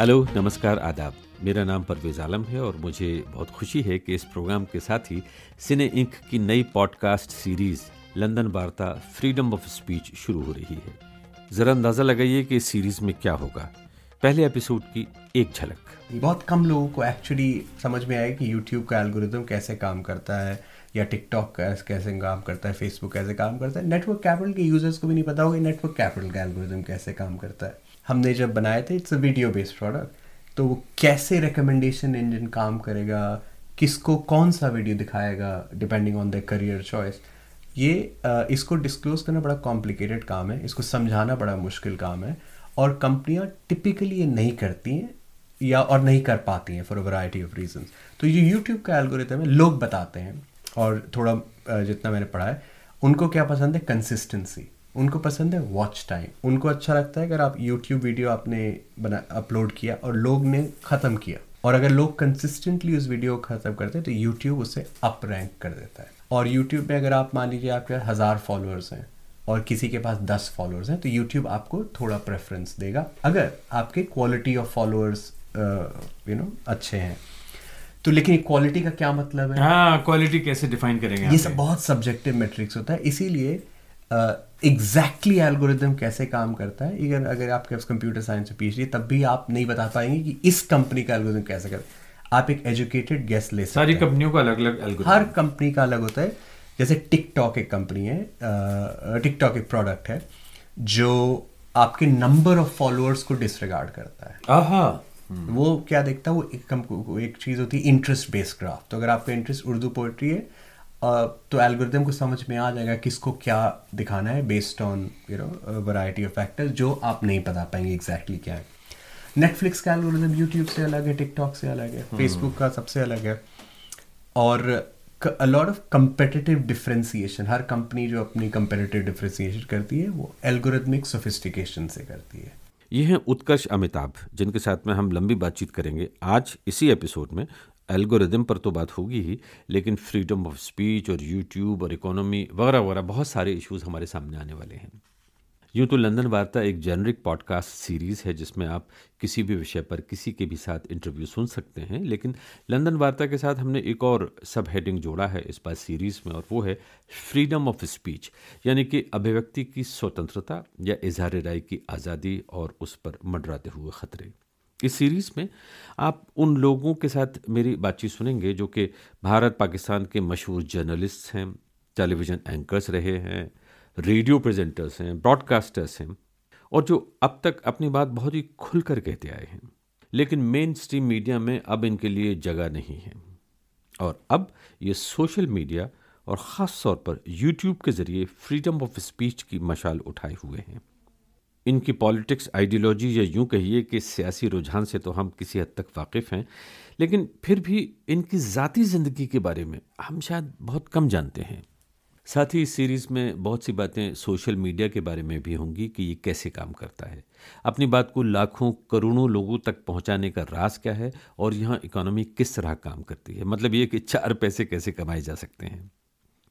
Hello, नमस्कार, आदाब। मेरा नाम परवेज आलम है और मुझे बहुत खुशी है कि इस प्रोग्राम के साथ ही सिने इंक की नई पॉडकास्ट सीरीज़, लंदन वार्ता, फ्रीडम ऑफ़ स्पीच शुरू हो रही है। ज़रा अंदाज़ा लगाइए कि इस सीरीज़ में क्या होगा। पहले एपिसोड की एक झलक। बहुत कम लोगों को एक्चुअली समझ में आया कि यूट्यूब का एल्गोरिदम कैसे काम करता है, या टिकटॉक कैसे काम करता है फेसबुक कैसे काम करता है। नेटवर्क कैपिटल के यूज़र्स को भी नहीं पता होगा नेटवर्क कैपिटल का एल्गोरिदम कैसे काम करता है। हमने जब बनाए थे it's a video based product तो वो कैसे रिकमेंडेशन इंजन काम करेगा, किसको कौन सा वीडियो दिखाएगा depending on the career choice ये इसको डिस्क्लोज करना बड़ा कॉम्प्लिकेटेड काम है, इसको समझाना बड़ा मुश्किल काम है, और कंपनियाँ टिपिकली ये नहीं करती हैं, या, और नहीं कर पाती हैं for a variety of reason तो ये यूट्यूब का एल्गोरिथम है लोग बताते हैं, और थोड़ा जितना मैंने पढ़ा है, उनको क्या पसंद है? कंसिस्टेंसी उनको पसंद है वॉच टाइम उनको अच्छा लगता है अगर आप यूट्यूब वीडियो आपने बना अपलोड किया और लोग ने ख़त्म किया। और अगर लोग कंसिस्टेंटली उस वीडियो को ख़त्म करते हैं तो यूट्यूब उसे अप रैंक कर देता है। और यूट्यूब पे अगर आप मान लीजिए आपके हज़ार फॉलोअर्स हैं और किसी के पास दस फॉलोअर्स हैं तो यूट्यूब आपको थोड़ा प्रेफरेंस देगा। अगर आपके quality of followers you know अच्छे हैं तो लेकिन क्वालिटी का क्या मतलब है? हाँ क्वालिटी कैसे डिफाइन करेंगे ये सब बहुत सब्जेक्टिव मेट्रिक्स होता है। इसीलिए एग्जैक्टली uh, एल्गोरिदम कैसे काम करता है? अगर अगर आपके पास कंप्यूटर साइंस में पीएचडी तब भी आप नहीं बता पाएँगे कि इस कंपनी का एल्गोरिदम कैसे करता आप एक एजुकेटेड गेस्ट ले सकते सारी कंपनियों का अलग अलग हर कंपनी का अलग होता है। जैसे टिकटॉक एक कंपनी है टिकटॉक एक प्रोडक्ट है जो आपके नंबर ऑफ़ फॉलोअर्स को डिसरिगार्ड करता है। हम्म। वो क्या देखता है? वो एक एक चीज़ होती है इंटरेस्ट बेस्ड ग्राफ तो अगर आपका इंटरेस्ट उर्दू पोइट्री है तो एल्गोरिदम को समझ में आ जाएगा किसको क्या दिखाना है based on you know variety of factors जो आप नहीं बता पाएँगे एग्जैक्टली exactly क्या है। नेटफ्लिक्स का एल्गोरिदम यूट्यूब से अलग है टिकटॉक से अलग है फेसबुक हम्म। का सबसे अलग है। और a lot of competitive differentiation her company जो अपनी कंपेटिटिव डिफ्रेंसिएशन करती है वो एल्गोरिथमिक सोफिस्टिकेशन से करती है। ये हैं उत्कर्ष अमिताभ जिनके साथ में हम लंबी बातचीत करेंगे आज इसी एपिसोड में। एल्गोरिदम पर तो बात होगी ही, लेकिन फ्रीडम ऑफ़ स्पीच और यूट्यूब और इकोनॉमी वगैरह वगैरह बहुत सारे इश्यूज़ हमारे सामने आने वाले हैं। यूँ तो लंदन वार्ता एक जेनरिक पॉडकास्ट सीरीज़ है, जिसमें आप किसी भी विषय पर किसी के भी साथ इंटरव्यू सुन सकते हैं, लेकिन लंदन वार्ता के साथ हमने एक और सब हेडिंग जोड़ा है इस बार सीरीज़ में, और वो है फ्रीडम ऑफ़ स्पीच यानी कि अभिव्यक्ति की स्वतंत्रता या इजहार राय की आज़ादी और उस पर मंडराते हुए ख़तरे। इस सीरीज़ में आप उन लोगों के साथ मेरी बातचीत सुनेंगे जो कि भारत पाकिस्तान के मशहूर जर्नलिस्ट हैं, टेलीविज़न एंकर्स रहे हैं, रेडियो प्रेजेंटर्स हैं, ब्रॉडकास्टर्स हैं, और जो अब तक अपनी बात बहुत ही खुलकर कहते आए हैं। लेकिन मेन स्ट्रीम मीडिया में अब इनके लिए जगह नहीं है। और अब ये सोशल मीडिया और ख़ास तौर पर यूट्यूब के ज़रिए फ्रीडम ऑफ़ स्पीच की मशाल उठाए हुए हैं। इनकी पॉलिटिक्स, आइडियोलॉजी या यूँ कहिए कि सियासी रुझान से तो हम किसी हद तक वाकिफ़ हैं, लेकिन फिर भी इनकी ज़ाती ज़िंदगी के बारे में हम शायद बहुत कम जानते हैं। साथ ही इस सीरीज़ में बहुत सी बातें सोशल मीडिया के बारे में भी होंगी कि ये कैसे काम करता है। अपनी बात को लाखों, करोड़ों लोगों तक पहुँचाने का राज क्या है और यहाँ इकोनॉमी किस तरह काम करती है? मतलब ये कि चार पैसे कैसे कमाए जा सकते हैं?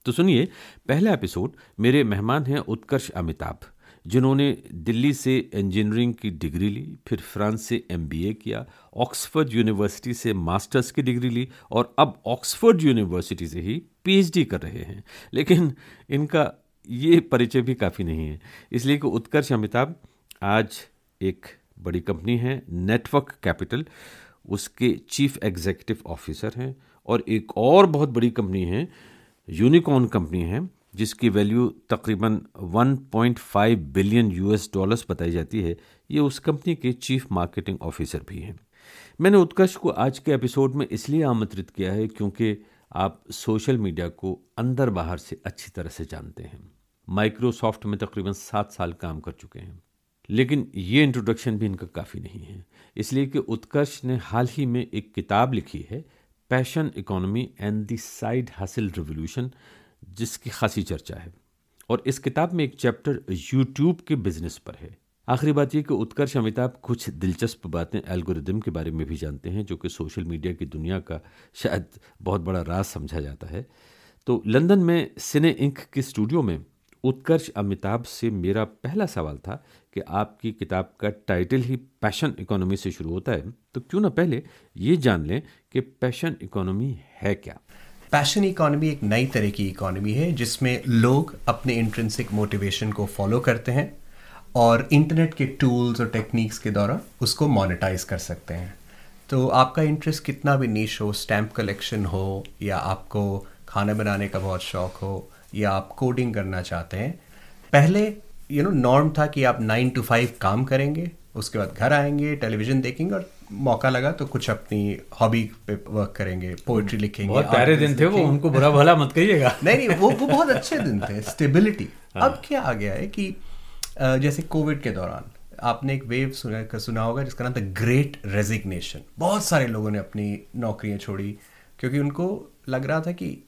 तो सुनिए, पहला एपिसोड, मेरे मेहमान हैं उत्कर्ष अमिताभ। जिन्होंने दिल्ली से इंजीनियरिंग की डिग्री ली, फिर फ्रांस से एमबीए किया ऑक्सफोर्ड यूनिवर्सिटी से मास्टर्स की डिग्री ली और अब ऑक्सफोर्ड यूनिवर्सिटी से ही पीएचडी कर रहे हैं। लेकिन इनका ये परिचय भी काफ़ी नहीं है। इसलिए कि उत्कर्ष अमिताभ आज एक बड़ी कंपनी है नेटवर्क कैपिटल उसके चीफ एग्जीक्यूटिव ऑफिसर हैं और एक और बहुत बड़ी कंपनी है यूनिकॉर्न कंपनी है। जिसकी वैल्यू तकरीबन 1.5 बिलियन यूएस डॉलर्स बताई जाती है, ये उस कंपनी के चीफ मार्केटिंग ऑफिसर भी हैं। मैंने उत्कर्ष को आज के एपिसोड में इसलिए आमंत्रित किया है क्योंकि आप सोशल मीडिया को अंदर बाहर से अच्छी तरह से जानते हैं। माइक्रोसॉफ्ट में तकरीबन सात साल काम कर चुके हैं। लेकिन ये इंट्रोडक्शन भी इनका काफ़ी नहीं है। इसलिए कि उत्कर्ष ने हाल ही में एक किताब लिखी है passion economy and the side hustle revolution जिसकी खासी चर्चा है और इस किताब में एक चैप्टर यूट्यूब के बिज़नेस पर है। आखिरी बात यह कि उत्कर्ष अमिताभ कुछ दिलचस्प बातें एल्गोरिदम के बारे में भी जानते हैं, जो कि सोशल मीडिया की दुनिया का शायद बहुत बड़ा राज समझा जाता है। तो लंदन में सिने इंक के स्टूडियो में उत्कर्ष अमिताभ से मेरा पहला सवाल था कि आपकी किताब का टाइटल ही पैशन इकोनॉमी से शुरू होता है। तो क्यों ना पहले ये जान लें कि पैशन इकोनॉमी है क्या? पैशन इकोनॉमी एक नई तरह की इकोनॉमी है, जिसमें लोग अपने इंट्रेंसिक मोटिवेशन को फॉलो करते हैं और इंटरनेट के टूल्स और टेक्निक्स के द्वारा उसको मोनेटाइज कर सकते हैं। तो आपका इंटरेस्ट कितना भी नीच हो स्टैम्प कलेक्शन हो, या आपको खाना बनाने का बहुत शौक हो, या आप कोडिंग करना चाहते हैं, पहले यू नो नॉर्म था कि आप नाइन टू फाइव काम करेंगे, उसके बाद घर आएँगे टेलीविज़न देखेंगे और मौका लगा तो कुछ अपनी हॉबी पे वर्क करेंगे पोइट्री लिखेंगे बहुत प्यारे दिन थे वो उनको बुरा भला मत कहिएगा। नहीं नहीं वो वो बहुत अच्छे दिन थे स्टेबिलिटी अब क्या आ गया है कि जैसे कोविड के दौरान आपने एक वेव सुना सुना होगा जिसका नाम था ग्रेट रेजिग्नेशन बहुत सारे लोगों ने अपनी नौकरियाँ छोड़ी क्योंकि उनको लग रहा था कि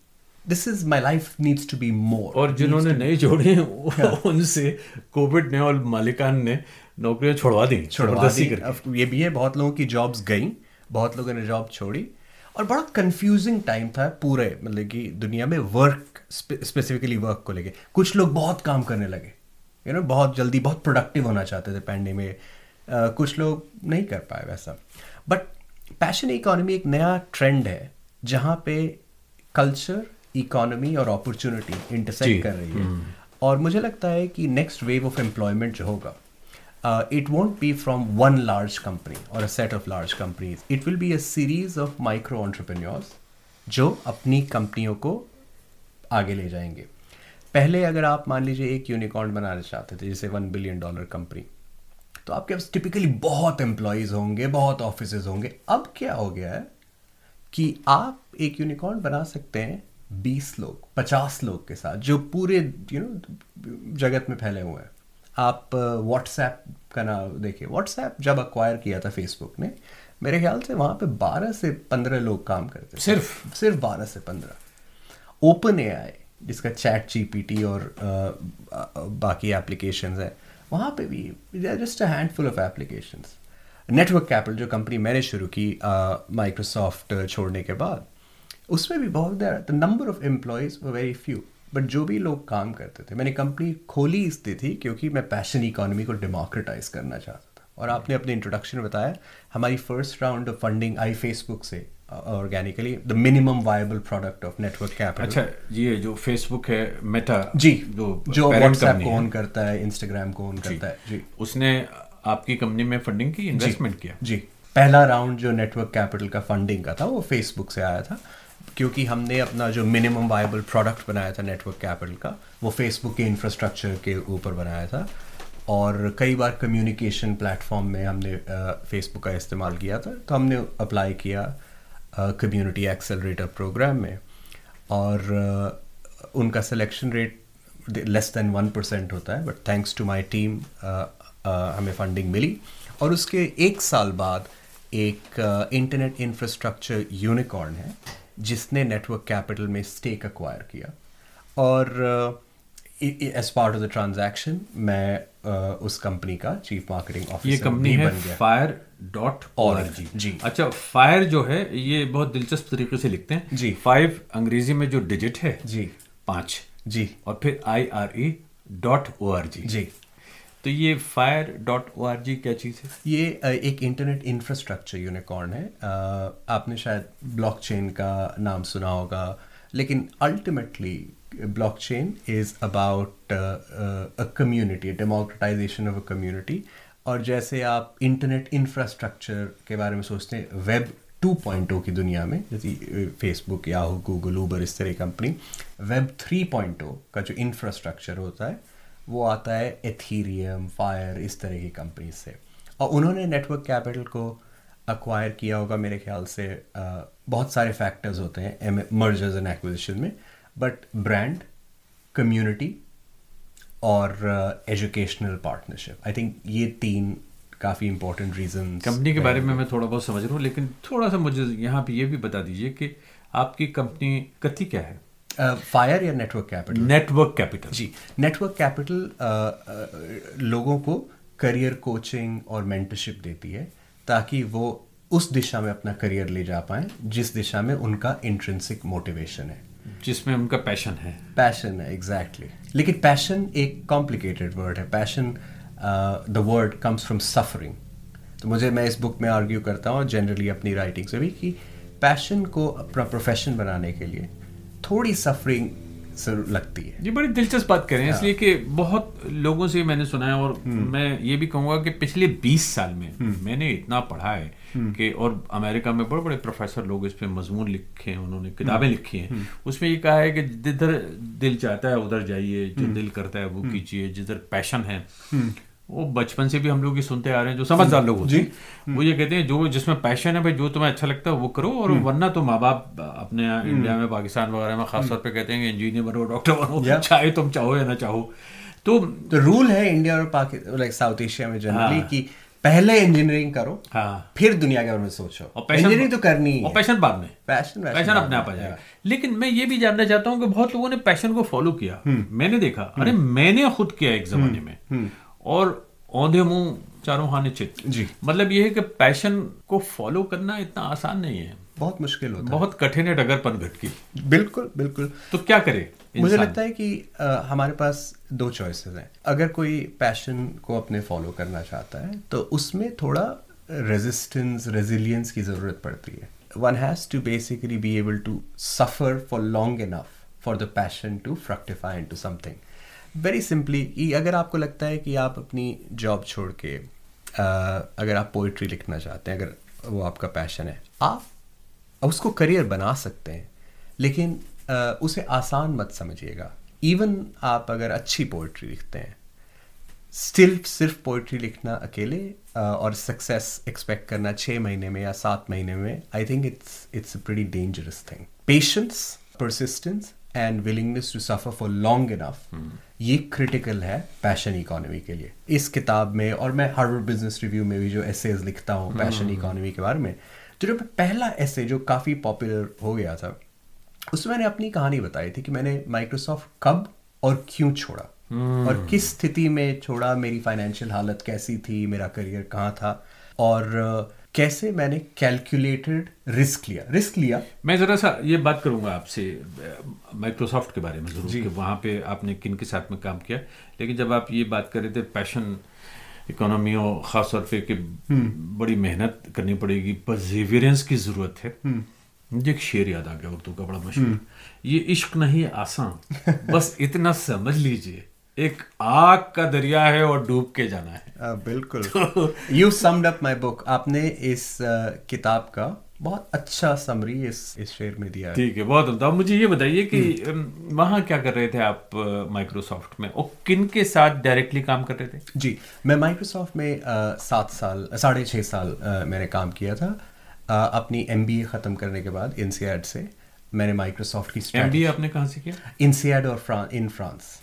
this is my life needs to be more और जिन्होंने नहीं जोड़े उनसे कोविड ने और मालिकान ने नौकरियाँ छोड़वा दी छुड़वा दी। करके। ये भी है बहुत लोगों की जॉब्स गई बहुत लोगों ने जॉब छोड़ी और बड़ा कंफ्यूजिंग टाइम था पूरे मतलब कि दुनिया में वर्क स्पेसिफिकली वर्क को लेके। कुछ लोग बहुत काम करने लगे यू नो बहुत जल्दी बहुत प्रोडक्टिव होना चाहते थे पैंडे में। कुछ लोग नहीं कर पाए वैसा। बट पैशन इकोनॉमी एक नया ट्रेंड है जहाँ पे कल्चर इकोनॉमी और अपॉर्चुनिटी इंटरसेक्ट कर रही है। और मुझे लगता है कि नेक्स्ट वेव ऑफ़ एम्प्लॉयमेंट जो होगा uh, it won't be from one large company or a set of large companies. It will be a series of micro entrepreneurs जो अपनी कंपनियों को आगे ले जाएँगे। पहले अगर आप मान लीजिए एक यूनिकॉर्न बनाना चाहते थे जैसे वन बिलियन डॉलर कंपनी तो आपके पास टिपिकली बहुत एम्प्लॉयज़ होंगे बहुत ऑफ़िस होंगे। अब क्या हो गया है कि आप एक यूनिकॉर्न बना सकते हैं बीस लोग पचास लोग के साथ जो पूरे यू you नो know, जगत में फैले हुए हैं। आप व्हाट्सएप का नाम देखिए व्हाट्सएप जब अक्वायर किया था फेसबुक ने मेरे ख्याल से वहाँ पे 12 से 15 लोग काम करते थे। सिर्फ़? सिर्फ़ 12 से 15 ओपन ए जिसका चैट जीपीटी और अ, बाकी एप्लीकेशंस है वहाँ पे भी just a handful of applications network capital जो कंपनी मैंने शुरू की माइक्रोसॉफ्ट छोड़ने के बाद उसमें भी बहुत the number of employees very few but जो भी लोग काम करते थे मैंने कंपनी खोली इसलिए थी क्योंकि मैं पैशन इकोनॉमी को डेमोक्रेटाइज करना चाहता था। और आपने अपने इंट्रोडक्शन में बताया हमारी फ़र्स्ट राउंड ऑफ़ फंडिंग आई फेसबुक से organically the minimum viable product of network capital अच्छा ये जो फेसबुक है मेटा जी जो जो व्हाट्सएप company को ऑन करता है इंस्टाग्राम को ऑन करता है जी। उसने आपकी कंपनी में फंडिंग की इन्वेस्टमेंट किया? जी। पहला राउंड जो नेटवर्क कैपिटल का फंडिंग का था वो फेसबुक से आया था। क्योंकि हमने अपना जो मिनिमम वायबल प्रोडक्ट बनाया था नेटवर्क कैपिटल का वो फेसबुक के इंफ्रास्ट्रक्चर के ऊपर बनाया था। और कई बार कम्युनिकेशन प्लेटफॉर्म में हमने फेसबुक का इस्तेमाल किया था तो हमने अप्लाई किया कम्युनिटी एक्सेलरेटर प्रोग्राम में। और अ, उनका selection rate less than one percent होता है but thanks to my team हमें फंडिंग मिली। और उसके एक साल बाद एक इंटरनेट इंफ्रास्ट्रक्चर यूनिकॉर्न है जिसने नेटवर्क कैपिटल में स्टेक अक्वायर किया। और as part of the transaction मैं uh, उस कंपनी का चीफ मार्केटिंग ये ऑफिसर कंपनी है फायर डॉट ORG, जी। अच्छा फायर जो है ये बहुत दिलचस्प तरीके से लिखते हैं। जी। फाइव अंग्रेज़ी में जो डिजिट है जी। पाँच। जी। और फिर I R E dot O R G जी। तो ये fire dot O R G क्या चीज़ है? ये एक इंटरनेट इंफ्रास्ट्रक्चर यूनिकॉर्न है। आपने शायद ब्लॉकचेन का नाम सुना होगा, लेकिन ultimately blockchain is about a community democratization of a community और जैसे आप इंटरनेट इंफ्रास्ट्रक्चर के बारे में सोचते हैं वेब 2.0 की दुनिया में, जैसे फेसबुक याहू गूगल ऊबर इस तरह कंपनी वेब 3.0 का जो इंफ्रास्ट्रक्चर होता है वो आता है एथीरियम फायर इस तरह की कंपनी से। और उन्होंने नेटवर्क कैपिटल को अक्वायर किया होगा मेरे ख्याल से अ, बहुत सारे फैक्टर्स होते हैं मर्जर्स एंड एक्विजिशन में बट ब्रांड कम्युनिटी और एजुकेशनल पार्टनरशिप आई थिंक ये तीन काफ़ी इंपॉर्टेंट रीजन कंपनी के बारे में मैं थोड़ा बहुत समझ रहा हूँ लेकिन थोड़ा सा मुझे यहाँ पे ये भी बता दीजिए कि आपकी कंपनी कथी क्या है? फायर या network capital network capital G network capital लोगों को करियर कोचिंग और मेंटरशिप देती है ताकि वो उस दिशा में अपना करियर ले जा पाएँ जिस दिशा में उनका इंट्रेंसिक मोटिवेशन है। जिसमें उनका पैशन है। पैशन है एग्जैक्टली exactly. लेकिन पैशन एक कॉम्प्लिकेटेड वर्ड है। Passion the word comes from suffering तो मुझे मैं इस बुक में आर्ग्यू करता हूँ जनरली अपनी राइटिंग से भी कि पैशन को अपना प्रोफेशन बनाने के लिए थोड़ी सफरिंग लगती है ये बड़ी दिलचस्प बात करें हाँ। इसलिए कि बहुत लोगों से मैंने सुना है और हम्म। मैं ये भी कहूँगा कि पिछले 20 साल में हम्म। मैंने इतना पढ़ा है हम्म। कि और अमेरिका में बड़े बड़े प्रोफेसर लोग इस पर मजमून लिखे हैं उन्होंने किताबें लिखी हैं उसमें ये कहा है कि जिधर दिल चाहता है उधर जाइए जो दिल करता है वो कीजिए जिधर पैशन है वो बचपन से भी हम लोग ये सुनते आ रहे हैं जो समझदार लोग होते हैं। वो ये कहते हैं जो जिसमें पैशन है भाई जो तुम्हें अच्छा लगता है वो करो और हम्म। वरना तो माँ बाप अपने इंडिया में पाकिस्तान वगैरह में खासतौर हम्म। पे कहते हैं इंजीनियर बनो डॉक्टर बनो चाहे तुम चाहो या ना चाहो। तो तो रूल है इंडिया और पाकिस्तान लाइक साउथ एशिया में जनरली हाँ। कि पहले इंजीनियरिंग करो हाँ। फिर दुनिया के बारे में सोचो। और इंजीनियरिंग तो करनी है और पैशन बाद में। पैशन पैशन अपने आप आ जाएगा। लेकिन मैं ये भी जानना चाहता हूँ कि बहुत लोगों ने पैशन को फॉलो किया। हम्म। मैंने देखा। अरे मैंने खुद किया एक जमाने में। और औंधे मुँह चारों हानि चित जी। मतलब ये है कि पैशन को फॉलो करना इतना आसान नहीं है। बहुत मुश्किल होता बहुत कठिन है डगरपन घट की। बिल्कुल बिल्कुल। तो क्या करे मुझे लगता है कि आ, हमारे पास दो चॉइसेस हैं। अगर कोई पैशन को अपने फॉलो करना चाहता है तो उसमें थोड़ा रेजिस्टेंस रेजिलियंस की ज़रूरत पड़ती है। One has to basically be able to suffer for long enough for the passion to fructify to something very simply कि अगर आपको लगता है कि आप अपनी जॉब छोड़ के अगर आप पोइट्री लिखना चाहते हैं, अगर वो आपका पैशन है, आप उसको करियर बना सकते हैं, लेकिन उसे आसान मत समझिएगा। इवन आप अगर अच्छी पोइट्री लिखते हैं स्टिल सिर्फ़ पोइट्री लिखना अकेले और सक्सेस एक्सपेक्ट करना छः महीने में या सात महीने में I think it's it's a pretty dangerous thing patience persistence and willingness to suffer for long enough ये क्रिटिकल है पैशन इकोनॉमी के लिए इस किताब में और मैं हार्वर्ड बिज़नेस रिव्यू में भी जो एसेज लिखता हूँ पैशन इकोनॉमी के बारे में तो जो पहला ऐसे जो काफ़ी पॉपुलर हो गया था उसमें मैंने अपनी कहानी बताई थी कि मैंने माइक्रोसॉफ्ट कब और क्यों छोड़ा hmm. और किस स्थिति में छोड़ा मेरी फाइनेंशियल हालत कैसी थी मेरा करियर कहाँ था और कैसे मैंने कैलकुलेटेड रिस्क लिया? रिस्क लिया? मैं ज़रा सा ये बात करूँगा आपसे माइक्रोसॉफ्ट के बारे में ज़रूर कि वहाँ पे आपने किन के साथ में काम किया। लेकिन जब आप ये बात कर रहे थे पैशन इकोनॉमी और ख़ास तौर पे कि हम्म। बड़ी मेहनत करनी पड़ेगी परजिवियरेंस की ज़रूरत है। हम्म। मुझे एक शेर याद आ गया उर्दू का बड़ा मशहूर। हम्म। ये इश्क नहीं आसान। बस इतना समझ लीजिए। एक आग का दरिया है और डूब के जाना है। आ, बिल्कुल। You summed up my book आपने इस uh, किताब का बहुत अच्छा समरी इस इस शेर में दिया ठीक है बहुत उम्दा। मुझे ये बताइए कि हम्म। वहाँ क्या कर रहे थे आप माइक्रोसॉफ्ट में? और किन के साथ डायरेक्टली काम कर रहे थे? जी मैं माइक्रोसॉफ्ट में सात साल साढ़े छः साल आ, मैंने काम किया था। आ, अपनी एमबीए ख़त्म करने के बाद इंसियाड से मैंने माइक्रोसॉफ्ट की एम आपने कहाँ से किया? इंसियाड और फ्रांस इन फ्रांस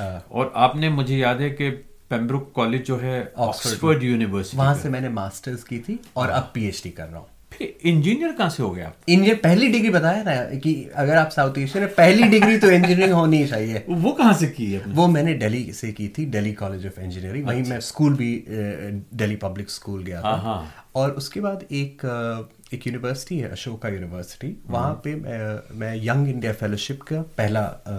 और आपने मुझे याद है कि पेम्ब्रुक कॉलेज जो है ऑक्सफोर्ड यूनिवर्सिटी वहाँ से मैंने मास्टर्स की थी और हाँ। अब पीएचडी कर रहा हूँ इंजीनियर कहाँ से हो गया इंजीनियर पहली डिग्री बताया ना कि अगर आप साउथ एशियन में पहली डिग्री तो इंजीनियरिंग होनी चाहिए वो कहाँ से की है अपने? वो मैंने दिल्ली से की थी दिल्ली कॉलेज ऑफ़ इंजीनियरिंग वहीं अच्छा। मैं स्कूल भी दिल्ली पब्लिक स्कूल गया था हाँ, हाँ। और उसके बाद एक एक यूनिवर्सिटी है अशोका यूनिवर्सिटी वहाँ हम्म। पे मैं, मैं यंग इंडिया फेलोशिप का पहला आ,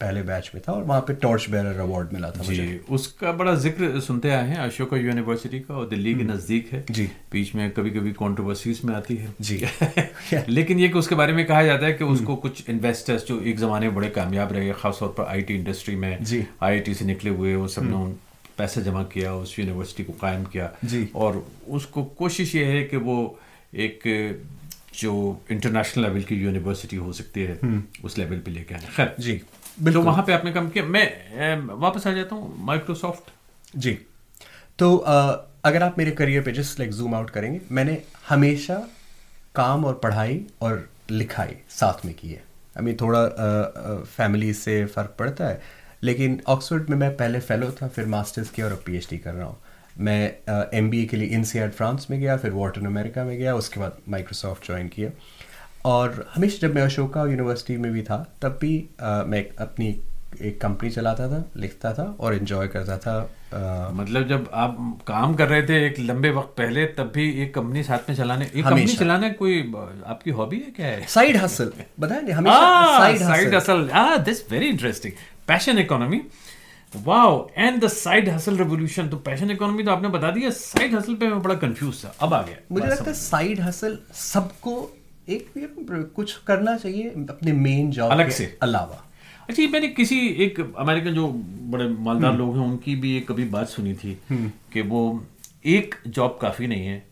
पहले बैच में था और वहाँ पे टॉर्च बेरर अवार्ड मिला था जी मुझे। उसका बड़ा ज़िक्र सुनते आए हैं अशोका यूनिवर्सिटी का और दिल्ली के हम्म। नज़दीक है। जी। बीच में कभी कभी कॉन्ट्रोवर्सीज में आती है। जी। लेकिन ये कि उसके बारे में कहा जाता है कि हम्म। उसको कुछ इन्वेस्टर्स जो एक ज़माने में बड़े कामयाब रहे खासतौर पर आईटी इंडस्ट्री में जी। आई से निकले हुए वो सबने पैसा जमा किया उस यूनिवर्सिटी को कायम किया। जी। और उसको कोशिश ये है कि वो एक जो इंटरनेशनल लेवल की यूनिवर्सिटी हो सकती है हम्म। उस लेवल पे लेके आना। खैर जी तो वहाँ पे आपने काम किया। मैं वापस आ जाता हूँ। माइक्रोसॉफ्ट जी। तो अगर आप मेरे करियर पे जस्ट लाइक जूम आउट करेंगे मैंने हमेशा काम और पढ़ाई और लिखाई साथ में की है। आई मीन थोड़ा फैमिली से फ़र्क पड़ता है लेकिन ऑक्सफोर्ड में मैं पहले फेलो था फिर मास्टर्स किया और अब पीएचडी कर रहा हूँ। मैं एम uh, के लिए इन फ्रांस में गया फिर वाटन अमेरिका में गया उसके बाद माइक्रोसॉफ्ट ज्वाइन किया और हमेशा जब मैं अशोका यूनिवर्सिटी में भी था तब भी uh, मैं अपनी एक कंपनी चलाता था लिखता था और इन्जॉय करता था आ, मतलब जब आप काम कर रहे थे एक लंबे वक्त पहले तब भी एक कंपनी साथ में चलाने एक कंपनी। चलाना कोई आपकी हॉबी है क्या है साइड हसल Ah, हमेशा side hustle hustle. Ah, that's very interesting. Passion and the side hustle revolution तो पैशन इकोनॉमी तो आपने बता दिया साइड हसल पे मैं बड़ा कंफ्यूज था। अब आ गया मुझे लगता है साइड हसल सबको एक कुछ करना चाहिए अपने मेन जॉब अलग से। अलावा। अच्छा ये मैंने किसी एक अमेरिकन जो बड़े मालदार हम्म। लोग हैं उनकी भी एक कभी बात सुनी थी कि वो एक जॉब काफ़ी नहीं है।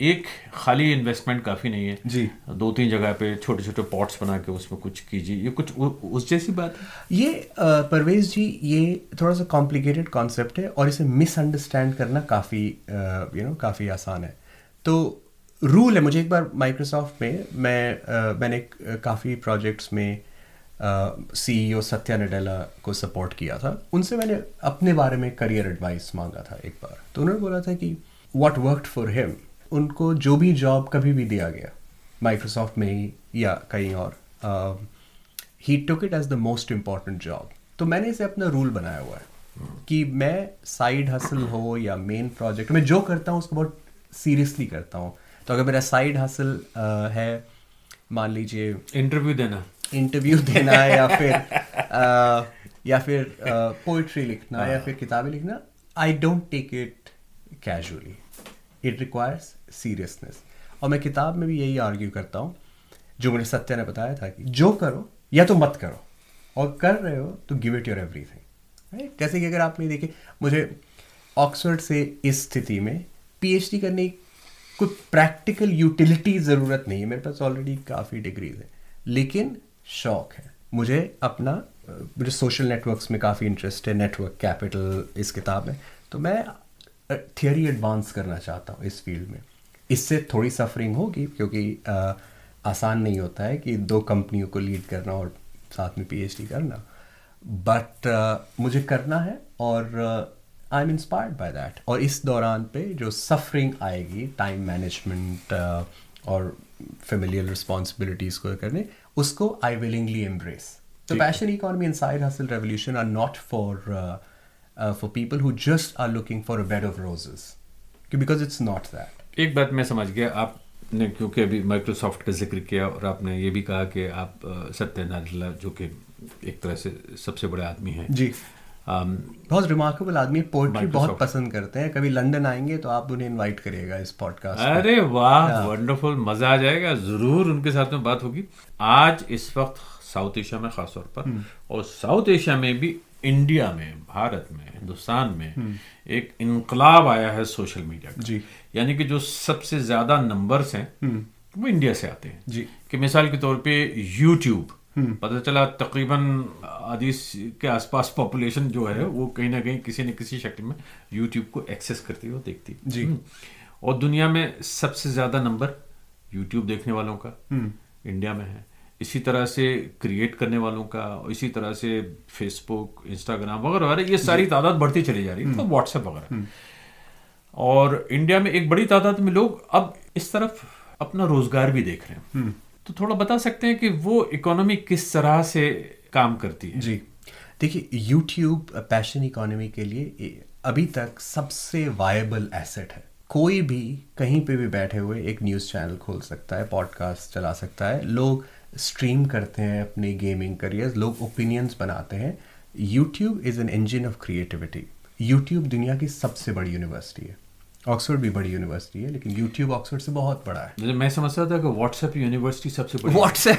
एक खाली इन्वेस्टमेंट काफ़ी नहीं है। हम्म। जी। दो तीन जगह पे छोटे छोटे पॉट्स बना के उसमें कुछ कीजिए। ये कुछ उ- उस जैसी बात है। ये परवेज जी ये थोड़ा सा कॉम्प्लिकेटेड कॉन्सेप्ट है और इसे मिसअंडरस्टैंड करना काफ़ी यू नो काफ़ी आसान है। तो रूल है मुझे एक बार माइक्रोसॉफ्ट में मैं अ, मैंने काफ़ी प्रोजेक्ट्स में सीईओ सत्या नडेला को सपोर्ट किया था। उनसे मैंने अपने बारे में करियर एडवाइस मांगा था एक बार। तो उन्होंने बोला था कि वॉट वर्कड फॉर हिम उनको जो भी जॉब कभी भी दिया गया माइक्रोसॉफ्ट में ही या कहीं और ही took it as the most important job तो मैंने इसे अपना रूल बनाया हुआ है कि मैं साइड हसल हो या मेन प्रोजेक्ट मैं जो करता हूँ उसको बहुत सीरियसली करता हूँ। तो अगर मेरा साइड हसल है, मान लीजिए इंटरव्यू देना। इंटरव्यू देना है या फिर अ, या फिर पोइट्री लिखना या फिर किताबें लिखना I don't take it casually it requires seriousness और मैं किताब में भी यही आर्ग्यू करता हूँ जो मुझे सत्या ने बताया था कि जो करो या तो मत करो और कर रहे हो तो give it your everything right जैसे कि अगर आप में देखिए मुझे ऑक्सफर्ड से इस स्थिति में पीएचडी करने की कोई प्रैक्टिकल यूटिलिटी ज़रूरत नहीं है मेरे पास ऑलरेडी काफ़ी डिग्रीज है। लेकिन शौक है। मुझे अपना मुझे सोशल नेटवर्क्स में काफ़ी इंटरेस्ट है नेटवर्क कैपिटल इस किताब में। तो मैं थियोरी एडवांस करना चाहता हूँ इस फ़ील्ड में। इससे थोड़ी सफरिंग होगी क्योंकि अ, आसान नहीं होता है कि दो कंपनियों को लीड करना और साथ में पीएचडी करना। बट uh, मुझे करना है और I am inspired by that और इस दौरान पे जो सफरिंग आएगी टाइम मैनेजमेंट uh, और फेमिलियल रिस्पॉन्सिबिलिटीज को करने उसको आई विलिंगली एम्ब्रेस तो passion economy in side hustle revolution are not for for people who just are looking for a bed of roses because it's not that एक बात मैं समझ गया आपने क्योंकि अभी माइक्रोसॉफ्ट का ज़िक्र किया और आपने ये भी कहा कि आप सत्यनारायण सत्य नाडेला जो कि एक तरह से सबसे बड़े आदमी हैं जी। अम, बहुत रिमार्केबल आदमी पोइट्री बहुत पसंद करते हैं। कभी लंदन आएँगे तो आप उन्हें इनवाइट करिएगा इस पॉडकास्ट अरे वाह वंडरफुल मज़ा आ जाएगा। ज़रूर उनके साथ में बात होगी। आज इस वक्त साउथ एशिया में खासतौर पर और साउथ एशिया में भी इंडिया में भारत में हिंदुस्तान में एक इनकलाब आया है सोशल मीडिया का। जी। यानी कि जो सबसे ज़्यादा नंबर्स हैं वो इंडिया से आते हैं। जी। कि मिसाल के तौर पे यूट्यूब पता चला तकरीबन आधी के आसपास पॉपुलेशन जो है वो कहीं ना कहीं किसी न किसी शक्ल में यूट्यूब को एक्सेस करती हो देखती। जी। हम्म। और दुनिया में सबसे ज़्यादा नंबर यूट्यूब देखने वालों का इंडिया में है। इसी तरह से क्रिएट करने वालों का और इसी तरह से फेसबुक इंस्टाग्राम वगैरह वगैरह ये सारी तादाद बढ़ती चली जा रही है। तो व्हाट्सएप वगैरह। और इंडिया में एक बड़ी तादाद में लोग अब इस तरफ़ अपना रोज़गार भी देख रहे हैं। तो थोड़ा बता सकते हैं कि वो इकोनॉमी किस तरह से काम करती है? जी। देखिए यूट्यूब पैशन इकोनॉमी के लिए अभी तक सबसे वायबल एसेट है। कोई भी कहीं पे भी बैठे हुए एक न्यूज़ चैनल खोल सकता है पॉडकास्ट चला सकता है। लोग स्ट्रीम करते हैं अपने गेमिंग करियर्स लोग ओपिनियंस बनाते हैं। YouTube is an engine of creativity YouTube दुनिया की सबसे बड़ी यूनिवर्सिटी है। ऑक्सफोर्ड भी बड़ी यूनिवर्सिटी है लेकिन यूट्यूब ऑक्सफोर्ड से बहुत बड़ा है। मैं समझता था कि व्हाट्सएप यूनिवर्सिटी सबसे बड़ी व्हाट्सएप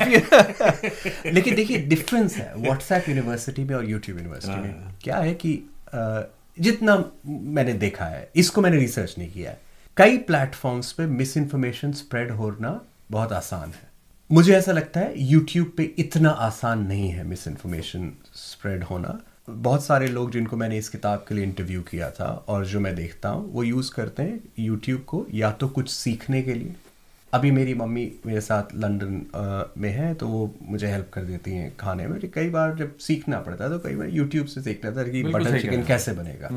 लेकिन देखिए डिफरेंस है व्हाट्सएप यूनिवर्सिटी में और यूट्यूब यूनिवर्सिटी में। क्या है कि जितना मैंने देखा है इसको मैंने रिसर्च नहीं किया है। कई प्लेटफॉर्म्स पे मिस इन्फॉर्मेशन स्प्रेड होना बहुत आसान है। मुझे ऐसा लगता है यूट्यूब पे इतना आसान नहीं है मिस इन्फॉर्मेशन स्प्रेड होना। बहुत सारे लोग जिनको मैंने इस किताब के लिए इंटरव्यू किया था और जो मैं देखता हूँ वो यूज़ करते हैं यूट्यूब को या तो कुछ सीखने के लिए। अभी मेरी मम्मी मेरे साथ लंदन में है तो वो मुझे हेल्प कर देती हैं खाने में। कई बार जब सीखना पड़ता है तो कई बार यूट्यूब से सीख लेता है कि बटर चिकन कैसे बनेगा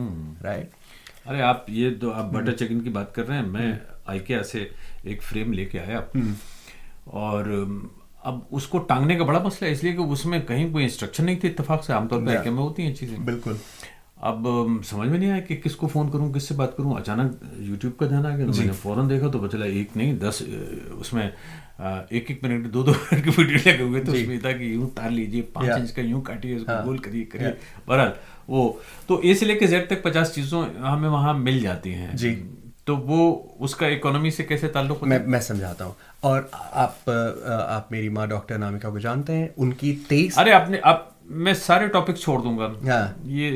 राइट अरे आप ये तो आप बटर चिकन की बात कर रहे हैं। मैं आइकिया से एक फ्रेम लेके आया। और अब उसको टांगने का बड़ा मसला है इसलिए कि उसमें कहीं कोई इंस्ट्रक्शन नहीं थी इत्तेफाक से आमतौर पर में होती हैं चीज़ें। बिल्कुल। अब समझ में नहीं आया कि किसको फ़ोन करूँ किससे बात करूँ अचानक यूट्यूब का ध्यान आ गया तो मैंने फ़ौरन देखा तो बचला एक नहीं दस उसमें एक एक मिनट दो दो मिनट की वीडियो लगे हुए तो उसमें था कि यूँ तार लीजिए पाँच इंच का यूँ काटिए उसको हाँ। गोल करिए करिए। बहरहाल वो तो ए से लेकर जेड तक पचास चीज़ों हमें वहाँ मिल जाती हैं। जी। तो वो उसका इकोनॉमी से कैसे ताल्लुक मैं मैं समझाता हूँ। और आप आप मेरी माँ डॉक्टर नामिका को जानते हैं उनकी तेईस अरे आपने आप मैं सारे टॉपिक छोड़ दूँगा। हाँ। ये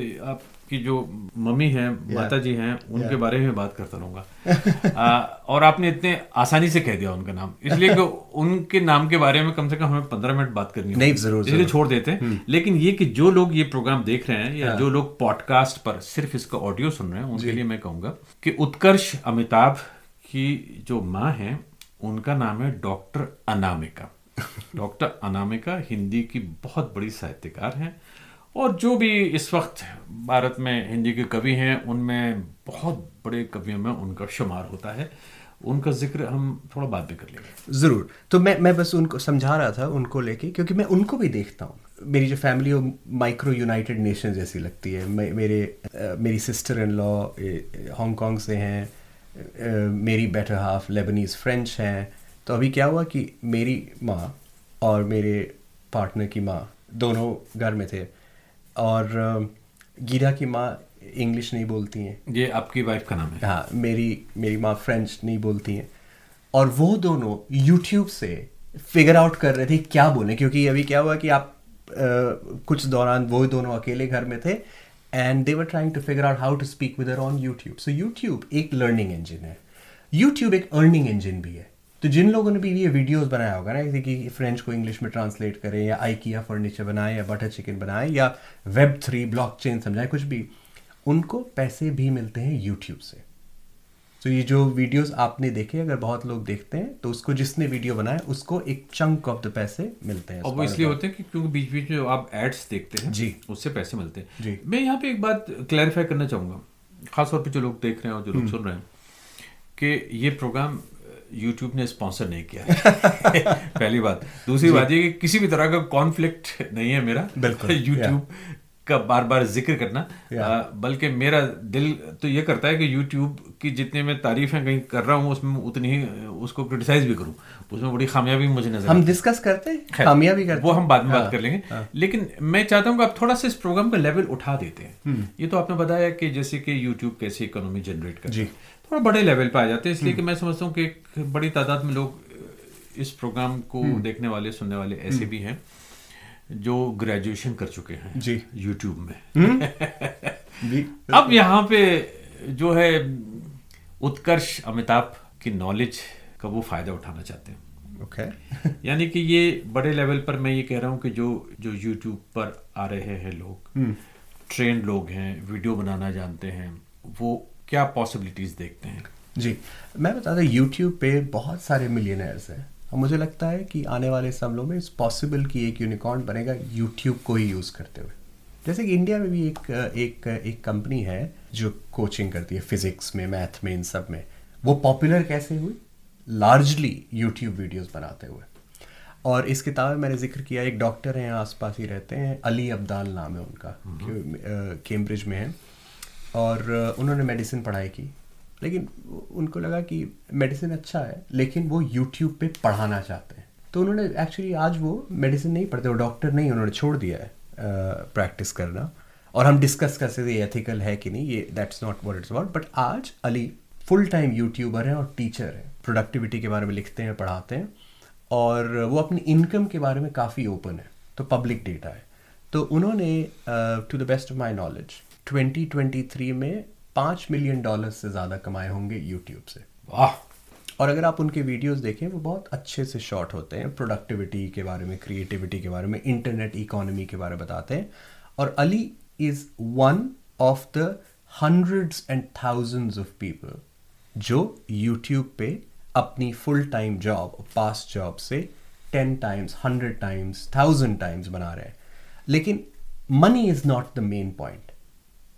आपकी जो मम्मी है माता जी हैं उनके बारे में बात करता रहूँगा। और आपने इतने आसानी से कह दिया उनका नाम। इसलिए कि उनके नाम के बारे में कम से कम हमें पंद्रह मिनट बात करनी नहीं, ज़रूर, इसलिए छोड़ देते। हैं लेकिन ये कि जो लोग ये प्रोग्राम देख रहे हैं या जो लोग पॉडकास्ट पर सिर्फ़ इसका ऑडियो सुन रहे हैं उनके लिए मैं कहूँगा कि उत्कर्ष अमिताभ की जो माँ है उनका नाम है डॉक्टर अनामिका। डॉक्टर अनामिका हिंदी की बहुत बड़ी साहित्यकार हैं। और जो भी इस वक्त भारत में हिंदी के कवि हैं उनमें बहुत बड़े कवियों में उनका शुमार होता है। उनका ज़िक्र हम थोड़ा बाद में कर लेंगे। ज़रूर। तो मैं मैं बस उनको समझा रहा था उनको लेके क्योंकि मैं उनको भी देखता हूँ। मेरी जो फैमिली वो माइक्रो यूनाइटेड नेशन जैसी लगती है। मैं मेरे अ, मेरी सिस्टर इन लॉ हांगकांग से हैं मेरी बेटर हाफ़ लेबनीज फ्रेंच हैं। तो अभी क्या हुआ कि मेरी माँ और मेरे पार्टनर की माँ दोनों घर में थे। और गीरा की माँ इंग्लिश नहीं बोलती हैं। ये आपकी वाइफ का नाम है। हाँ मेरी मेरी माँ फ्रेंच नहीं बोलती हैं। और वो दोनों यूट्यूब से फिगर आउट कर रहे थे क्या बोलें क्योंकि अभी क्या हुआ कि आप अ, कुछ दौरान वो दोनों अकेले घर में थे and they were trying to figure out how to speak with on YouTube so YouTube एक लर्निंग इंजन है। यूट्यूब एक अर्निंग इंजन भी है। तो जिन लोगों ने भी ये वीडियोस बनाया होगा ना कि फ्रेंच को इंग्लिश में ट्रांसलेट करें या आईकिया फर्नीचर बनाए या बटर चिकन बनाए या वेब थ्री ब्लॉक चेन समझाए कुछ भी उनको पैसे भी मिलते हैं यूट्यूब से। तो ये जो वीडियोस आपने देखे अगर बहुत लोग देखते हैं तो उसको जिसने वीडियो बनाया उसको एक चंक ऑफ़ द पैसे मिलते हैं। और वो इसलिए होते हैं कि क्योंकि बीच बीच में आप एड्स देखते हैं जी। उससे पैसे मिलते हैं। जी। मैं यहाँ पे एक बात क्लैरिफाई करना चाहूँगा खासतौर पर जो लोग देख रहे हैं और जो लोग सुन रहे हैं कि ये प्रोग्राम यूट्यूब ने स्पॉन्सर नहीं किया पहली बात। दूसरी बात ये कि किसी भी तरह का कॉन्फ्लिक्ट नहीं है मेरा। बिल्कुल, यूट्यूब का बार बार ज़िक्र करना। बल्कि मेरा दिल तो ये करता है कि यूट्यूब की जितने मैं तारीफें कहीं कर रहा हूँ उसमें उतनी ही उसको क्रिटिसाइज भी करूँ। उसमें बड़ी खामियाबी मुझे नज़र हम डिस्कस करते हैं? खैर, कामयाबी करते वो हम बाद में हाँ, बात कर लेंगे। लेकिन मैं चाहता हूँ कि आप थोड़ा सा इस प्रोग्राम का लेवल उठा देते हैं। ये तो आपने बताया कि जैसे कि यूट्यूब कैसे इकोनॉमी जनरेट कर थोड़ा बड़े लेवल पे आ जाते हैं। इसलिए कि मैं समझता हूँ कि एक बड़ी तादाद में लोग इस प्रोग्राम को देखने वाले सुनने वाले ऐसे भी हैं जो ग्रेजुएशन कर चुके हैं जी। यूट्यूब में। अब यहाँ पे जो है उत्कर्ष अमिताभ की नॉलेज का वो फ़ायदा उठाना चाहते हैं। ओके यानी कि ये बड़े लेवल पर मैं ये कह रहा हूँ कि जो जो यूट्यूब पर आ रहे हैं लोग ट्रेंड लोग हैं वीडियो बनाना जानते हैं वो क्या पॉसिबिलिटीज देखते हैं? जी मैं बता दें यूट्यूब पे बहुत सारे मिलियनर्स हैं। और मुझे लगता है कि आने वाले सालों में इस पॉसिबल कि एक यूनिकॉर्न बनेगा यूट्यूब को ही यूज़ करते हुए। जैसे कि इंडिया में भी एक एक एक कंपनी है जो कोचिंग करती है फिजिक्स में मैथ में इन सब में। वो पॉपुलर कैसे हुई? लार्जली यूट्यूब वीडियोस बनाते हुए। और इस किताब में मैंने ज़िक्र किया एक डॉक्टर हैं आसपास ही रहते हैं अली अब्दाल नाम है उनका कैम्ब्रिज में है। और उन्होंने मेडिसिन पढ़ाई की। लेकिन उनको लगा कि मेडिसिन अच्छा है, लेकिन वो यूट्यूब पे पढ़ाना चाहते हैं। तो उन्होंने एक्चुअली आज वो मेडिसिन नहीं पढ़ते, वो डॉक्टर नहीं, उन्होंने छोड़ दिया है प्रैक्टिस करना। और हम डिस्कस कर सकते हैं एथिकल है कि नहीं, ये that's not what it's about but आज अली फुल टाइम यूट्यूबर है और टीचर है। प्रोडक्टिविटी के बारे में लिखते हैं, पढ़ाते हैं। और वो अपनी इनकम के बारे में काफ़ी ओपन है। तो पब्लिक डेटा है। तो उन्होंने to the best of my knowledge 2023 में पाँच मिलियन डॉलर से ज़्यादा कमाए होंगे यूट्यूब से। वाह। और अगर आप उनके वीडियोस देखें वो बहुत अच्छे से शॉर्ट होते हैं प्रोडक्टिविटी के बारे में क्रिएटिविटी के बारे में इंटरनेट इकोनॉमी के बारे में बताते हैं। और Ali is one of the hundreds and thousands of people जो यूट्यूब पे अपनी full time job past job से ten times hundred times thousand times बना रहे हैं। लेकिन money is not the main point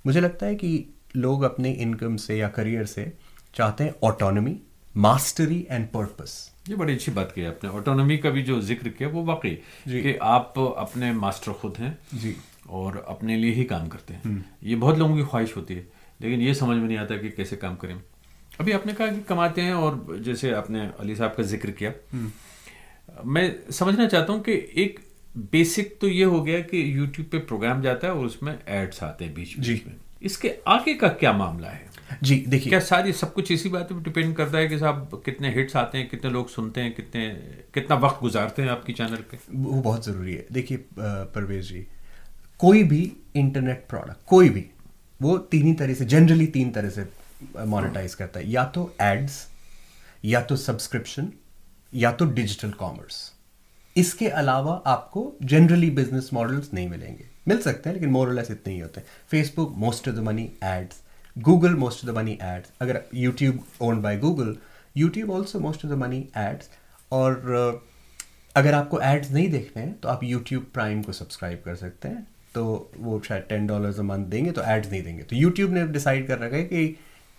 मुझे लगता है कि लोग अपने इनकम से या करियर से चाहते हैं ऑटोनॉमी मास्टरी एंड पर्पस ये बड़ी अच्छी बात की आपने। ऑटोनॉमी का भी जो ज़िक्र किया वो वाकई कि आप अपने मास्टर खुद हैं जी। और अपने लिए ही काम करते हैं। ये बहुत लोगों की ख्वाहिश होती है लेकिन ये समझ में नहीं आता कि कैसे काम करें। अभी आपने कहा कि कमाते हैं और जैसे आपने अली साहब का ज़िक्र किया। मैं समझना चाहता हूँ कि एक बेसिक तो ये हो गया कि यूट्यूब पे प्रोग्राम जाता है और उसमें एड्स आते हैं बीच बीच में। इसके आगे का क्या मामला है? जी देखिए। क्या सारी सब कुछ इसी बात पे डिपेंड करता है कि साहब कितने हिट्स आते हैं कितने लोग सुनते हैं कितने कितना वक्त गुजारते हैं आपकी चैनल पे? वो बहुत ज़रूरी है। देखिए परवेज जी कोई भी इंटरनेट प्रोडक्ट कोई भी वो तीन ही तरह से जनरली तीन तरह से मोनेटाइज करता है। या तो एड्स या तो सब्सक्रिप्शन या तो डिजिटल कॉमर्स इसके अलावा आपको जनरली बिज़नेस मॉडल्स नहीं मिलेंगे। मिल सकते हैं, लेकिन मोरलेस इतने ही होते हैं। Facebook most of the money ads Google most of the money ads अगर YouTube own by Google YouTube also most of the money ads और अगर आपको एड्स नहीं देखने हैं तो आप यूट्यूब प्राइम को सब्सक्राइब कर सकते हैं। तो वो शायद टेन डॉलर्स अ मंथ देंगे तो एड्स नहीं देंगे। तो यूट्यूब ने डिसाइड कर रखा है कि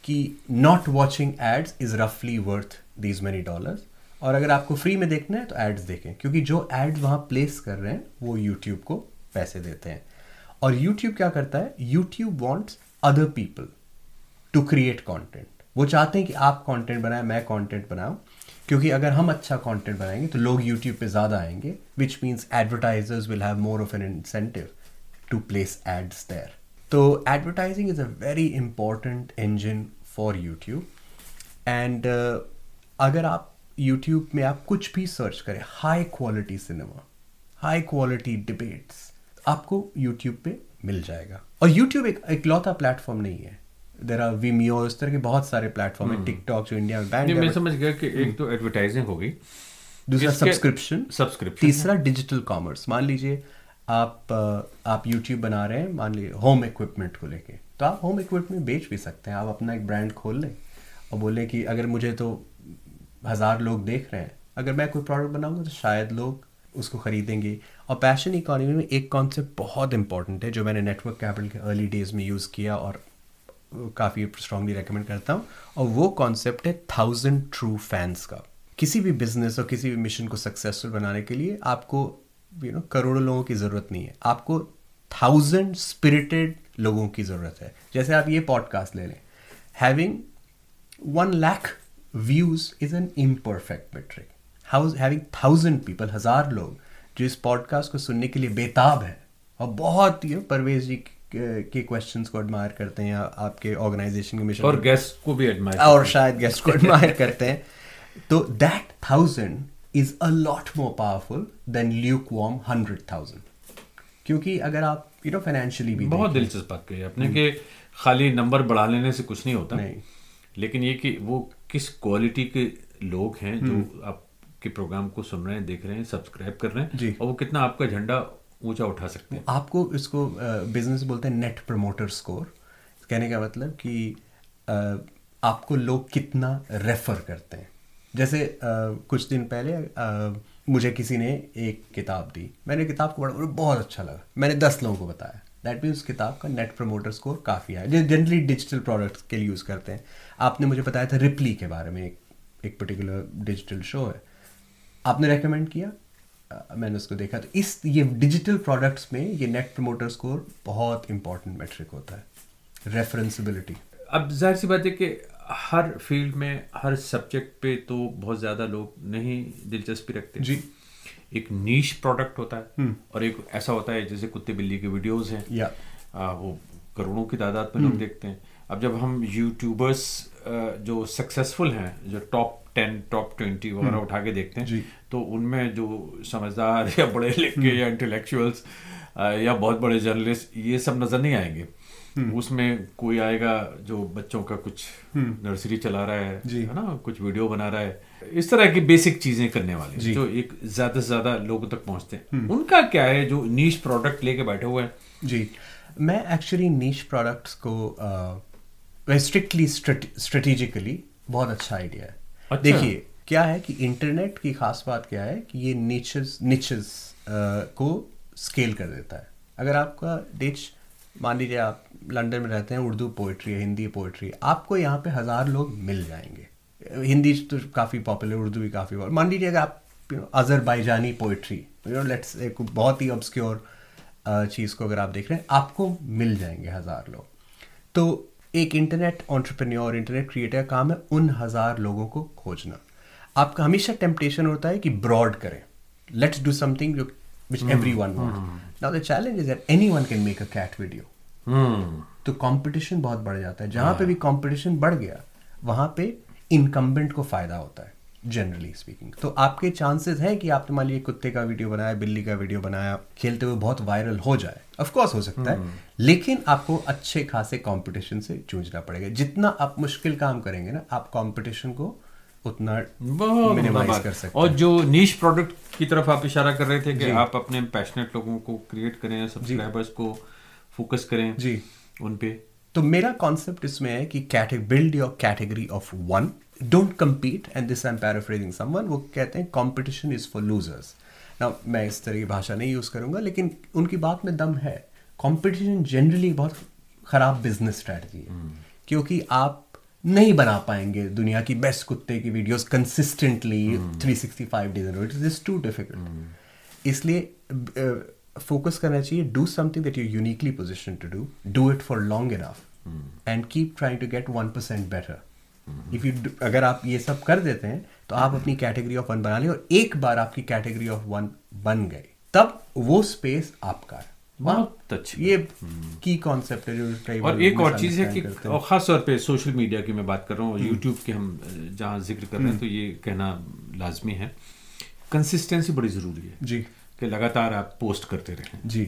कि नॉट वॉचिंग एड्स इज़ रफली वर्थ दीज मैनी डॉलर्स और अगर आपको फ्री में देखना है तो एड्स देखें, क्योंकि जो एड वहाँ प्लेस कर रहे हैं, वो यूट्यूब को पैसे देते हैं। और यूट्यूब क्या करता है? YouTube wants other people to create content वो चाहते हैं कि आप कंटेंट बनाएँ, मैं कंटेंट बनाऊँ। क्योंकि अगर हम अच्छा कंटेंट बनाएँगे तो लोग यूट्यूब पे ज़्यादा आएँगे which means advertisers will have more of an incentive to place ads there तो advertising is a very important engine for YouTube and अगर आप यूट्यूब में आप कुछ भी सर्च करें high quality cinema high quality debates आपको यूट्यूब पे मिल जाएगा। और यूट्यूब एक इकलौता प्लेटफॉर्म नहीं है। देर आर वीमियो इस तरह के बहुत सारे प्लेटफॉर्म है टिकटॉक जो इंडिया में नहीं मैं समझ गया कि एक तो एडवर्टाइजिंग हो गई। दूसरा सब्सक्रिप्शन सब्सक्रिप्शन तीसरा डिजिटल कॉमर्स मान लीजिए आप आप यूट्यूब बना रहे हैं मान लीजिए होम इक्विपमेंट को लेके तो आप होम इक्विपमेंट बेच भी सकते हैं। आप अपना एक ब्रांड खोल लें और बोले कि अगर मुझे तो हज़ार लोग देख रहे हैं। अगर मैं कोई प्रोडक्ट बनाऊँगा तो शायद लोग उसको खरीदेंगे। और पैशन इकोनॉमी में एक कॉन्सेप्ट बहुत इंपॉर्टेंट है, जो मैंने नेटवर्क कैपिटल के अर्ली डेज़ में यूज़ किया और काफ़ी स्ट्रांगली रिकमेंड करता हूँ। और वो कॉन्सेप्ट है थाउज़ेंड ट्रू फैंस का। किसी भी बिज़नेस और किसी भी मिशन को सक्सेसफुल बनाने के लिए आपको यू नो करोड़ों लोगों की ज़रूरत नहीं है। आपको थाउज़ेंड स्पिरिटेड लोगों की ज़रूरत है। जैसे आप ये पॉडकास्ट ले लें। Having one lakh views is an imperfect metric house having thousand people हज़ार लोग जो इस पॉडकास्ट को सुनने के लिए बेताब है और बहुत यू परवेज जी के, के क्वेश्चंस को एडमायर करते हैं या आपके ऑर्गेनाइजेशन के मिशन और गेस्ट को भी एडमायर और शायद गेस्ट को एडमायर करते हैं। तो that thousand is a lot more powerful than lukewarm hundred thousand क्योंकि अगर आप यू नो फाइनेंशियली भी बहुत दिलचस्प बात कही आपने कि खाली नंबर बढ़ा लेने से कुछ नहीं होता। नहीं। लेकिन ये कि वो किस क्वालिटी के लोग हैं हम्म। जो आपके प्रोग्राम को सुन रहे हैं देख रहे हैं सब्सक्राइब कर रहे हैं जी। और वो कितना आपका झंडा ऊँचा उठा सकते हैं? आपको इसको बिज़नेस बोलते हैं नेट प्रमोटर स्कोर कहने का मतलब कि आपको लोग कितना रेफर करते हैं। जैसे कुछ दिन पहले मुझे किसी ने एक किताब दी। मैंने किताब को पढ़ा बहुत अच्छा लगा। मैंने दस लोगों को बताया। दैट मीन्स किताब का नेट प्रमोटर स्कोर काफ़ी है जो जनरली डिजिटल प्रोडक्ट्स के लिए यूज़ करते हैं। आपने मुझे बताया था रिप्ली के बारे में एक एक पर्टिकुलर डिजिटल शो है। आपने रेकमेंड किया? मैंने उसको देखा। तो इस ये डिजिटल प्रोडक्ट्स में ये नेट प्रमोटर स्कोर बहुत इंपॉर्टेंट मेट्रिक होता है। रेफरेंसिबिलिटी अब ज़ाहिर सी बात है कि हर फ़ील्ड में हर सब्जेक्ट पे तो बहुत ज़्यादा लोग नहीं दिलचस्पी रखते। जी। एक नीश प्रोडक्ट होता है और एक ऐसा होता है जैसे कुत्ते बिल्ली के वीडियोस हैं। या। आ, वो करोड़ों की तादाद में लोग देखते हैं। अब जब हम यूट्यूबर्स जो सक्सेसफुल हैं जो टॉप टेन टॉप ट्वेंटी वगैरह उठा के देखते हैं तो उनमें जो समझदार या बड़े लिखे या इंटेलेक्चुअल्स या बहुत बड़े जर्नलिस्ट ये सब नज़र नहीं आएँगे। उसमें कोई आएगा जो बच्चों का कुछ नर्सरी चला रहा है जी। है ना कुछ वीडियो बना रहा है। इस तरह की बेसिक चीज़ें करने वाले जो। एक ज़्यादा से ज़्यादा लोगों तक पहुँचते हैं। उनका क्या है जो नीच प्रोडक्ट लेके बैठे हुए हैं? जी। मैं एक्चुअली नीच प्रोडक्ट्स को स्ट्रिक्टली स्ट्रेटेजिकली बहुत अच्छा आइडिया है। अच्छा। देखिए क्या है कि इंटरनेट की खास बात क्या है कि ये निचेस निचेस को स्केल कर देता है। अगर आपका डिच मान लीजिए आप लंदन में रहते हैं उर्दू पोइट्री है हिंदी पोइट्री आपको यहाँ पे हज़ार लोग मिल जाएँगे। हिंदी तो काफ़ी पॉपुलर उर्दू भी काफ़ी पॉपुलर मान लीजिए अगर आप Azerbaijani poetry you know let's एक बहुत ही ऑब्सक्योर चीज़ को अगर आप देख रहे हैं आपको मिल जाएँगे हज़ार लोग। तो एक इंटरनेट ऑन्टरप्रेन्योर इंटरनेट क्रिएटर का काम है उन हज़ार लोगों को खोजना। आपका हमेशा टेम्पटेशन होता है कि ब्रॉड करें। Let's do something which every one now the challenge is that any one can make a cat video तो कंपटीशन बहुत बढ़ जाता है। जहाँ पे भी कंपटीशन बढ़ गया वहाँ पे इनकम्बेंट को फ़ायदा होता है। जनरली स्पीकिंग तो आपके चांसेस हैं कि आपने मान लीजिए कुत्ते का वीडियो बनाया बिल्ली का वीडियो बनाया खेलते हुए बहुत वायरल हो जाए। ऑफ़ कोर्स हो सकता है। लेकिन आपको अच्छे खासे कंपटीशन से जूझना पड़ेगा। जितना आप मुश्किल काम करेंगे ना आप कंपटीशन को उतना मिनिमाइज कर सकते और जो नीच प्रोडक्ट की तरफ़ आप इशारा कर रहे थे कि आप अपने पैशनेट लोगों को क्रिएट करें सब्सक्राइबर्स को फोकस करें जी। उन पे तो मेरा कॉन्सेप्ट इसमें है कि build your category of one don't compete and this I am paraphrasing someone वो कहते हैं कॉम्पिटिशन इज़ फॉर लूजर्स ना मैं इस तरह की भाषा नहीं यूज़ करूँगा लेकिन उनकी बात में दम है। कॉम्पिटिशन जनरली बहुत ख़राब बिज़नेस स्ट्रैटेजी है। क्योंकि आप नहीं बना पाएँगे दुनिया की बेस्ट कुत्ते की videos consistently 365 days in it is too difficult इसलिए फोकस करना चाहिए। Do something that you uniquely position to do do it for long enough and keep trying to get one percent better if you अगर आप ये सब कर देते हैं तो आप अपनी कैटेगरी ऑफ़ वन बना लें और एक बार आपकी कैटेगरी ऑफ़ वन बन गए तब वो स्पेस आपका है। बहुत अच्छी ये की कॉन्सेप्ट है जो और एक और चीज़ है कि। और ख़ास तौर पे सोशल मीडिया की मैं बात कर रहा हूँ यूट्यूब के हम जहाँ ज़िक्र कर रहे हैं तो ये कहना लाजमी है। कंसिस्टेंसी बड़ी ज़रूरी है जी। कि लगातार आप पोस्ट करते रहें। जी।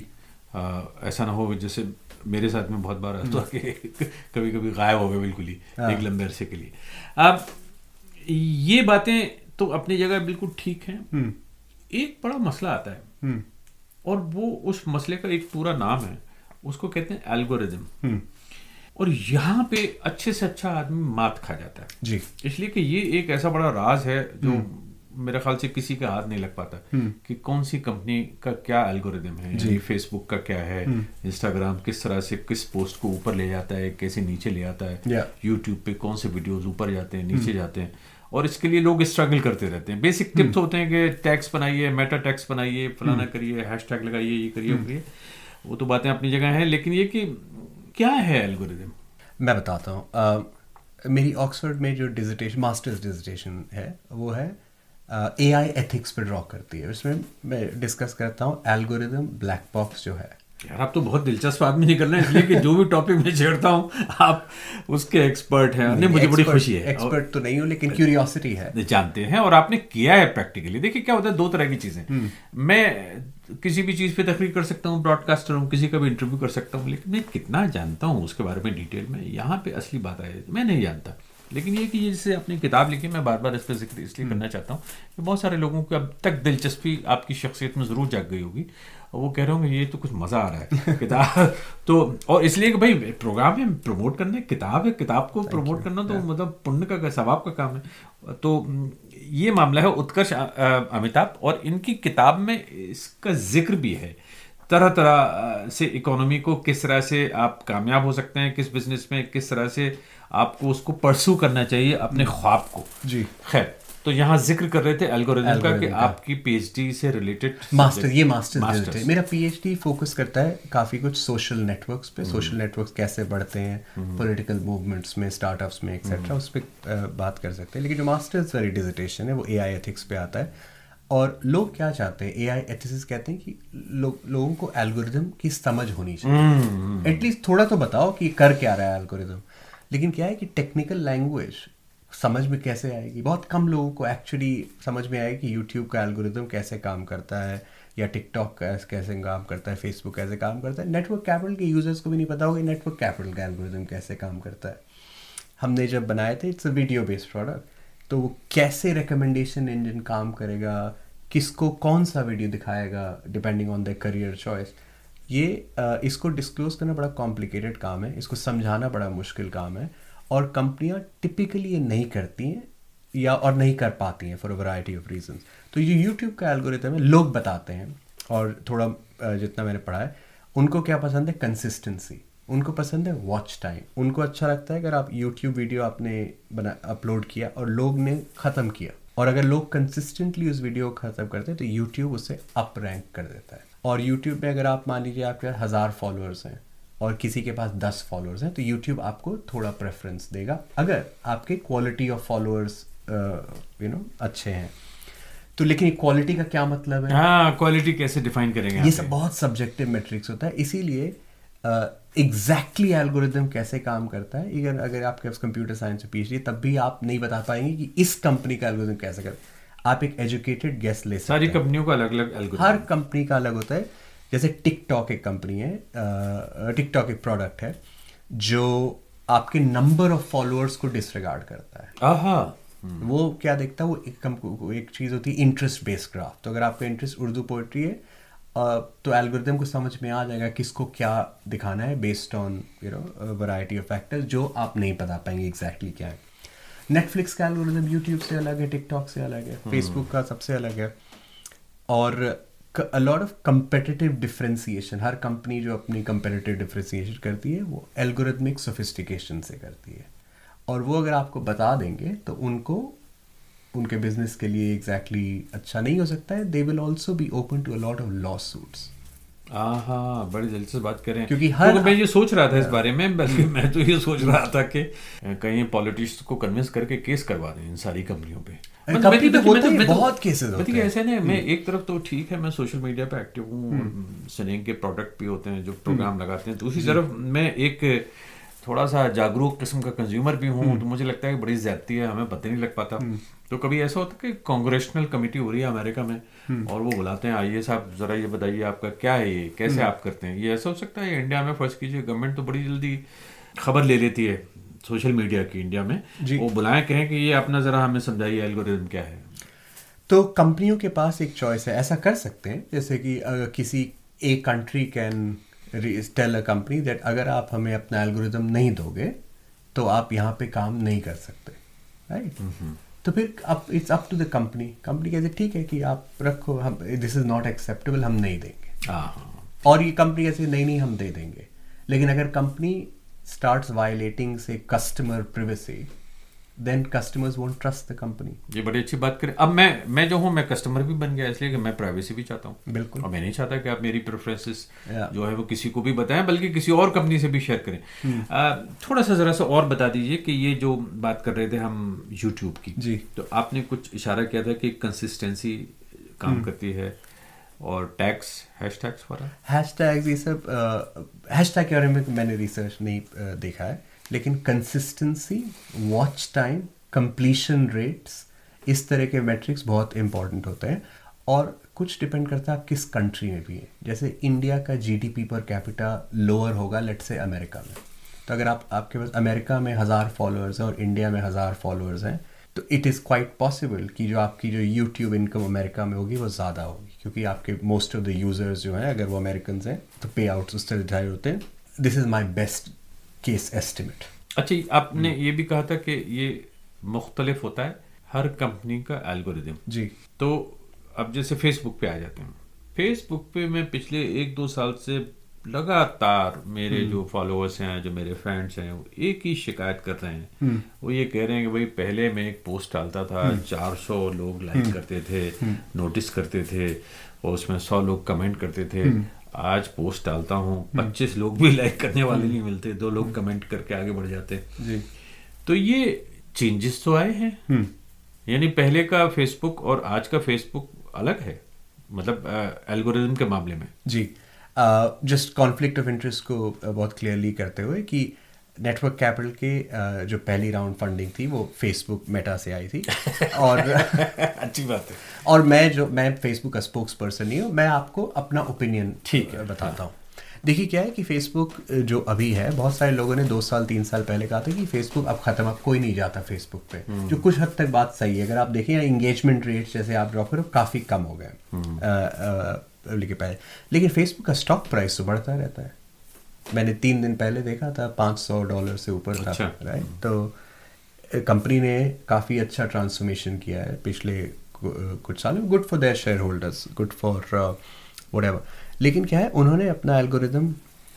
अ, ऐसा ना हो जैसे मेरे साथ में बहुत बार आता है कि कभी कभी गायब हो गए बिल्कुल ही हाँ। एक लंबे अरसे के लिए। अब ये बातें तो अपनी जगह बिल्कुल ठीक हैं। हम्म। एक बड़ा मसला आता है। हम्म। और वो उस मसले का एक पूरा नाम है उसको कहते हैं एल्गोरिदम। हम्म। और यहाँ पे अच्छे से अच्छा आदमी मात खा जाता है। जी। इसलिए कि ये एक ऐसा बड़ा राज है जो मेरे ख्याल से किसी का हाथ नहीं लग पाता कि कौन सी कंपनी का क्या एल्गोरिदम है जी। फेसबुक का क्या है इंस्टाग्राम किस तरह से किस पोस्ट को ऊपर ले जाता है कैसे नीचे ले आता है यूट्यूब पे कौन से वीडियोस ऊपर जाते हैं नीचे जाते हैं। और इसके लिए लोग स्ट्रगल करते रहते हैं। बेसिक टिप्स होते हैं कि टैक्स बनाइए मेटा टैक्स बनाइए फलाना करिए हैशटैग लगाइए ये करिए करिए। वो तो बातें अपनी जगह हैं लेकिन ये कि क्या है एल्गोरिदम मैं बताता हूँ। मेरी ऑक्सफोर्ड में जो डिजिटेशन मास्टर्स डिजिटेशन है वो है ए आई एथिक्स पे ड्रॉ करती है। उसमें मैं डिस्कस करता हूँ एल्गोरिदम ब्लैक बॉक्स जो है। यार आप तो बहुत दिलचस्प आदमी निकल रहे हैं इसलिए कि जो भी टॉपिक में छेड़ता हूँ आप उसके एक्सपर्ट हैं। नहीं मुझे बड़ी खुशी है। और एक्सपर्ट तो नहीं हूँ लेकिन क्यूरियोसिटी है। जानते हैं और आपने किया है प्रैक्टिकली देखिए क्या होता है दो तरह की चीज़ें। मैं किसी भी चीज़ पे तकरीर कर सकता हूँ ब्रॉडकास्टर हूँ किसी का भी इंटरव्यू कर सकता हूँ लेकिन मैं कितना जानता हूँ उसके बारे में डिटेल में? यहाँ पे असली बात है मैं नहीं जानता। लेकिन ये कि ये जैसे अपनी किताब लिखी मैं बार बार इस पर ज़िक्र इसलिए करना चाहता हूँ कि बहुत सारे लोगों को अब तक दिलचस्पी आपकी शख्सियत में ज़रूर जाग गई होगी। वो कह रहे होंगे ये तो कुछ मज़ा आ रहा है किताब। तो और इसलिए कि भाई प्रोग्राम है प्रमोट करना है किताब है किताब को प्रमोट करना तो मतलब पुण्य का सवाब का काम है। तो ये मामला है उत्कर्ष अमिताभ और इनकी किताब में इसका ज़िक्र भी है। तरह तरह से इकोनॉमी को किस तरह से आप कामयाब हो सकते हैं किस बिज़नेस में किस तरह से आपको उसको परसू करना चाहिए अपने ख्वाब को। जी। खैर तो यहाँ ज़िक्र कर रहे थे एल्गोरिदम का कि आपकी पीएचडी से रिलेटेड मास्टर ये मास्टर। मेरा पीएचडी फोकस करता है काफ़ी कुछ सोशल नेटवर्क्स पे। सोशल नेटवर्क्स कैसे बढ़ते हैं पॉलिटिकल मूवमेंट्स में स्टार्टअप्स में एक्सेट्रा उस पर बात कर सकते हैं। लेकिन जो मास्टर्स वाली डिजिटेशन है वो ए आई एथिक्स पे आता है। और लोग क्या चाहते हैं? ए आई एथिक्स कहते हैं कि लो, लोगों को एल्गोरिदम की समझ होनी चाहिए। एटलीस्ट थोड़ा तो बताओ कि कर क्या रहा है एल्गोरिदम लेकिन क्या है कि टेक्निकल लैंग्वेज समझ में कैसे आएगी? बहुत कम लोगों को एक्चुअली समझ में आएगी कि यूट्यूब का एल्गोरिदम कैसे काम करता है, या टिकटॉक कैसे काम करता है फेसबुक कैसे काम करता है। नेटवर्क कैपिटल के यूज़र्स को भी नहीं पता होगा नेटवर्क कैपिटल का एल्गोरिदम कैसे काम करता है। हमने जब बनाए थे it's a video based product तो वो कैसे रिकमेंडेशन इंजन काम करेगा, किसको कौन सा वीडियो दिखाएगा depending on the career choice ये इसको डिस्क्लोज करना बड़ा कॉम्प्लिकेटेड काम है, इसको समझाना बड़ा मुश्किल काम है और कंपनियाँ टिपिकली ये नहीं करती हैं या, और नहीं कर पाती हैं for a variety of reasons तो ये यूट्यूब का एल्गोरिथम है लोग बताते हैं और थोड़ा जितना मैंने पढ़ा है, उनको क्या पसंद है? कंसिस्टेंसी उनको पसंद है वॉच टाइम उनको अच्छा लगता है अगर आप यूट्यूब वीडियो आपने बना अपलोड किया और लोग ने ख़त्म किया। और अगर लोग कंसिस्टेंटली उस वीडियो को ख़त्म करते हैं तो यूट्यूब उसे अप रैंक कर देता है। और यूट्यूब में अगर आप मान लीजिए आपके पास हज़ार फॉलोअर्स हैं और किसी के पास दस फॉलोअर्स हैं तो यूट्यूब आपको थोड़ा प्रेफरेंस देगा। अगर आपके quality of followers you know अच्छे हैं तो लेकिन क्वालिटी का क्या मतलब है? हाँ क्वालिटी कैसे डिफाइन करेंगे ये सब बहुत सब्जेक्टिव मेट्रिक्स होता है इसीलिए एग्जैक्टली uh, एल्गोरिदम exactly कैसे काम करता है अगर अगर आपके पास कंप्यूटर साइंस में पीएचडी तब भी आप नहीं बता पाएँगे कि इस कंपनी का एल्गोरिदम कैसे कर आप एक एजुकेटेड गेस्ट ले सकते सारी कंपनियों का अलग अलग हर कंपनी का अलग होता है। जैसे टिकटॉक एक कंपनी है टिकटॉक एक प्रोडक्ट है जो आपके नंबर ऑफ़ फॉलोअर्स को डिसरिगार्ड करता है। आहा। हम्म। वो क्या देखता है? वो एक, एक चीज़ होती है इंटरेस्ट बेस्ड ग्राफ तो अगर आपका इंटरेस्ट उर्दू पोइट्री है तो एल्गोरिदम को समझ में आ जाएगा किसको क्या दिखाना है based on you know variety of factors जो आप नहीं बता पाएँगे एग्जैक्टली exactly क्या है। नेटफ्लिक्स का एल्गोरिदम यूट्यूब से अलग है टिकटॉक से अलग है फेसबुक हम्म। का सबसे अलग है। और a lot of competitive differentiation her company जो अपनी कंपेटिटिव डिफ्रेंसीशन करती है वो एल्गोरिथमिक सोफिस्टिकेशन से करती है। और वो अगर आपको बता देंगे तो उनको उनके बिज़नेस के लिए एग्जैक्टली exactly अच्छा नहीं हो सकता है। They will also be open to a lot of lawsuits हाँ बड़ी जल्दी से बात करें क्योंकि हर तो मैं ये सोच रहा था इस बारे में बल्कि मैं तो ये सोच रहा था कि कहीं पॉलिटिक्स को कन्विंस करके केस करवा दें इन सारी कंपनियों पे मतलब तो बहुत केसेस होते हैं ऐसे मैं हम्म। एक तरफ़ तो ठीक है मैं सोशल मीडिया पे एक्टिव हूँ सनेंग के प्रोडक्ट भी होते हैं जो प्रोग्राम हम्म। लगाते हैं दूसरी तरफ़ मैं एक थोड़ा सा जागरूक किस्म का कंज्यूमर भी हूँ हम्म। तो मुझे लगता है कि बड़ी ज्यादती है हमें पता नहीं लग पाता हम्म। तो कभी ऐसा होता है कि कांग्रेशनल कमेटी हो रही है अमेरिका में हम्म। और वो बुलाते हैं आइए साहब जरा ये बताइए आपका क्या है ये कैसे आप करते हैं? ये ऐसा हो सकता है इंडिया में फ़र्स्ट कीजिए गवर्नमेंट तो बड़ी जल्दी खबर ले लेती है सोशल मीडिया की इंडिया में। जी। वो बुलाएँ कहें कि ये अपना जरा हमें समझाइए एल्गोरिज्म क्या है। तो कंपनियों के पास एक चॉइस है ऐसा कर सकते हैं जैसे कि अगर किसी एक country can tell a company that अगर आप हमें अपना एल्गोरिज्म नहीं दोगे तो आप यहाँ पे काम नहीं कर सकते राइट right? तो फिर अब it's up to the company company कहते ठीक है कि आप रखो हम दिस इज़ नॉट एक्सेप्टेबल हम नहीं देंगे। और ये कंपनी कहती नहीं नहीं हम दे देंगे. लेकिन अगर कंपनी स्टार्ट वायलेटिंग से customer privacy then customers won't trust the company ये बड़ी अच्छी बात करें। अब मैं मैं जो हूँ मैं कस्टमर भी बन गया इसलिए कि मैं प्राइवेसी भी चाहता हूँ। बिल्कुल। और मैं नहीं चाहता कि आप मेरी प्रेफरेंसेस जो है वो किसी को भी बताएँ बल्कि किसी और कंपनी से भी शेयर करें। Hmm. आ, थोड़ा सा ज़रा सा और बता दीजिए कि ये जो बात कर रहे थे हम यूट्यूब की। जी। तो आपने कुछ इशारा किया था कि कंसिस्टेंसी काम hmm. करती है और tags hashtags hashtags ये सब हैश टैग के बारे में मैंने रिसर्च नहीं देखा है। लेकिन consistency watch time completion rates इस तरह के मैट्रिक्स बहुत इंपॉर्टेंट होते हैं। और कुछ डिपेंड करता है आप किस कंट्री में भी है। जैसे इंडिया का जीडीपी पर कैपिटा लोअर होगा लेट से अमेरिका में। तो अगर आप, आपके पास अमेरिका में हज़ार फॉलोअर्स हैं और इंडिया में हज़ार फॉलोअर्स हैं तो इट इज़ क्वाइट पॉसिबल कि जो आपकी जो यूट्यूब इनकम अमेरिका में होगी, वो ज़्यादा होगी। क्योंकि आपके मोस्ट ऑफ़ द यूज़र्स जो हैं, अगर वो अमेरिकन हैं तो पे आउट्स उस तरह होते हैं। This is my best case estimate अच्छा आपने ये भी कहा था कि ये मुख्तलिफ़ होता है हर कंपनी का एल्गोरिदम। जी। तो अब जैसे फेसबुक पे आ जाते हैं। फेसबुक पे मैं पिछले एक दो साल से लगातार मेरे हम्म। जो फॉलोअर्स हैं जो मेरे फ्रेंड्स हैं वो एक ही शिकायत कर रहे हैं। हम्म। वो ये कह रहे हैं कि भाई पहले मैं एक पोस्ट डालता था हम्म। चार सौ लोग लाइक करते थे नोटिस करते थे और उसमें सौ लोग कमेंट करते थे। आज पोस्ट डालता हूँ हम्म। पच्चीस लोग भी लाइक करने वाले हम्म। नहीं मिलते दो लोग कमेंट करके आगे बढ़ जाते जी तो ये चेंजेस तो आए हैं हम्म। यानी पहले का फेसबुक और आज का फेसबुक अलग है मतलब एल्गोरिज्म के मामले में जी जस्ट कॉन्फ्लिक्ट ऑफ़ इंटरेस्ट को बहुत क्लियरली करते हुए कि नेटवर्क कैपिटल के जो पहली राउंड फंडिंग थी वो फेसबुक मेटा से आई थी। और अच्छी बात है। और मैं जो मैं फेसबुक का स्पोक्स पर्सन नहीं हूँ मैं आपको अपना ओपिनियन ठीक है। बताता हूँ। देखिए क्या है कि फेसबुक जो अभी है बहुत सारे लोगों ने दो साल तीन साल पहले कहा था कि फेसबुक अब खत्म अब कोई नहीं जाता फेसबुक पे। हम्म। जो कुछ हद तक बात सही है। अगर आप देखें इंगेजमेंट रेट जैसे आप ड्रॉप करो काफ़ी कम हो गए। हम्म। लेकिन फेसबुक का स्टॉक प्राइस तो बढ़ता रहता है। मैंने तीन दिन पहले देखा था पाँच सौ डॉलर से ऊपर था अच्छा। राइट तो कंपनी ने काफ़ी अच्छा ट्रांसफॉर्मेशन किया है पिछले कुछ सालों good for their shareholders good for what लेकिन क्या है उन्होंने अपना एल्गोरिदम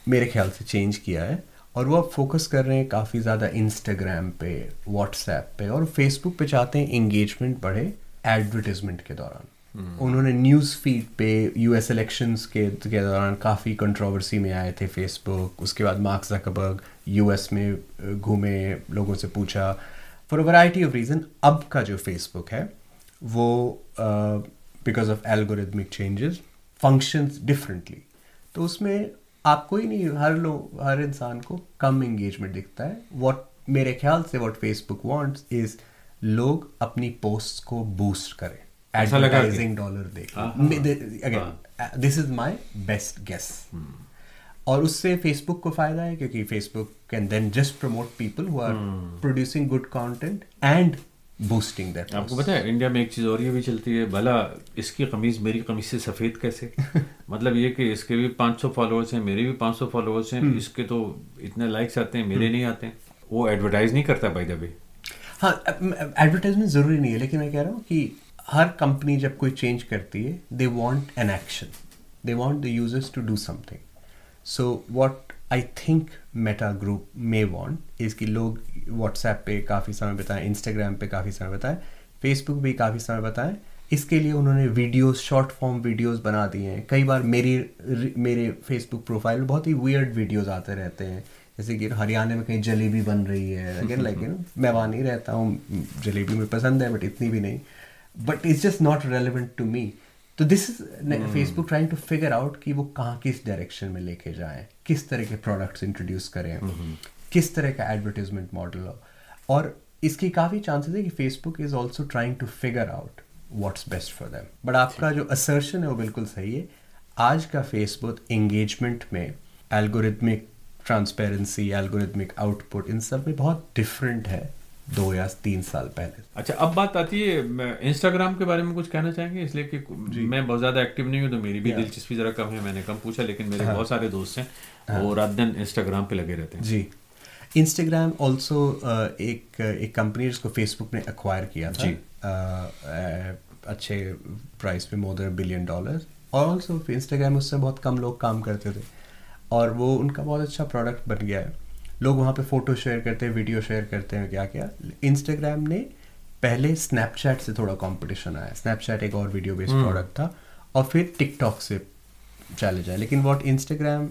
मेरे ख्याल से चेंज किया है और वो अब फोकस कर रहे हैं काफ़ी ज़्यादा इंस्टाग्राम पे व्हाट्सएप पे और फेसबुक पे चाहते हैं इंगेजमेंट बढ़े एडवर्टीजमेंट के दौरान। उन्होंने न्यूज़ फ़ीड पे यूएस इलेक्शंस के के दौरान काफ़ी कंट्रोवर्सी में आए थे फेसबुक उसके बाद मार्क जकबर्ग यूएस में घूमे, लोगों से पूछा। For a variety of reason अब का जो फेसबुक है, वो because of algorithmic changes functions differently तो उसमें आपको ही नहीं, हर लोग हर इंसान को कम एंगेजमेंट दिखता है। वॉट मेरे ख्याल से वॉट फेसबुक वॉन्ट्स इज़ लोग अपनी पोस्ट को बूस्ट करें। Advertising dollar again this is my best guess और उससे फेसबुक को फ़ायदा है क्योंकि Facebook can then just promote people who are producing good content and boosting that आपको पता है इंडिया में एक चीज़ और ये भी चलती है भला इसकी कमीज मेरी कमीज से सफ़ेद कैसे? मतलब ये कि इसके भी 500 फॉलोअर्स हैं मेरे भी 500 फॉलोअर्स हैं इसके तो इतने लाइक्स आते हैं मेरे नहीं आते हैं। वो एडवर्टाइज नहीं करता भाई द वे हाँ एडवर्टाइजमेंट ज़रूरी नहीं है लेकिन मैं कह रहा हूँ कि हर कंपनी जब कोई चेंज करती है they want an action they want the users to do something so what I think Meta group may want इसकी लोग व्हाट्सएप पे काफ़ी समय बताएँ इंस्टाग्राम पे काफ़ी समय बताएँ फेसबुक पे काफ़ी समय बताएँ। इसके लिए उन्होंने वीडियोस शॉर्ट फॉर्म वीडियोस बना दिए हैं। कई बार मेरी, मेरे फेसबुक प्रोफ़ाइल में बहुत ही वियर्ड वीडियोस आते रहते हैं। जैसे कि हरियाणा में कहीं जलेबी बन रही है। अगेन लाइक यू नो मैं वहाँ नहीं रहता हूँ। जलेबी मुझे पसंद है बट इतनी भी नहीं। But it's just not relevant to me तो this is Facebook trying to figure out कि वो कहाँ किस डायरेक्शन में लेके जाएँ किस तरह के प्रोडक्ट्स इंट्रोड्यूस करें mm-hmm. किस तरह का एडवर्टीजमेंट मॉडल हो। और इसकी काफ़ी चांसेस है कि Facebook is also trying to figure out what's best for them but आपका जो असर्शन है वो बिल्कुल सही है। आज का फेसबुक एंगेजमेंट में एल्गोरिथमिक ट्रांसपेरेंसी एल्गोरिथमिक आउटपुट इन सब में बहुत डिफरेंट है। दो या तीन साल पहले। अच्छा अब बात आती है इंस्टाग्राम के बारे में कुछ कहना चाहेंगे? इसलिए कि मैं बहुत ज़्यादा एक्टिव नहीं हूँ तो मेरी भी दिलचस्पी ज़रा कम है मैंने कम पूछा लेकिन मेरे बहुत सारे दोस्त हैं वो रात दिन इंस्टाग्राम पे लगे रहते हैं। जी। इंस्टाग्राम ऑल्सो एक एक कंपनी जिसको फेसबुक ने एक्वायर किया था। जी। uh, uh, अच्छे प्राइस पे मोर देन बिलियन डॉलर्स और ऑल्सो इंस्टाग्राम उससे बहुत कम लोग काम करते थे। और वो उनका बहुत अच्छा प्रोडक्ट बन गया है। लोग वहाँ पे फ़ोटो शेयर करते हैं वीडियो शेयर करते हैं क्या क्या? इंस्टाग्राम ने पहले स्नैपचैट से थोड़ा कंपटीशन आया। स्नैपचैट एक और वीडियो बेस्ड प्रोडक्ट था और फिर टिकटॉक से चले जाए लेकिन वॉट इंस्टाग्राम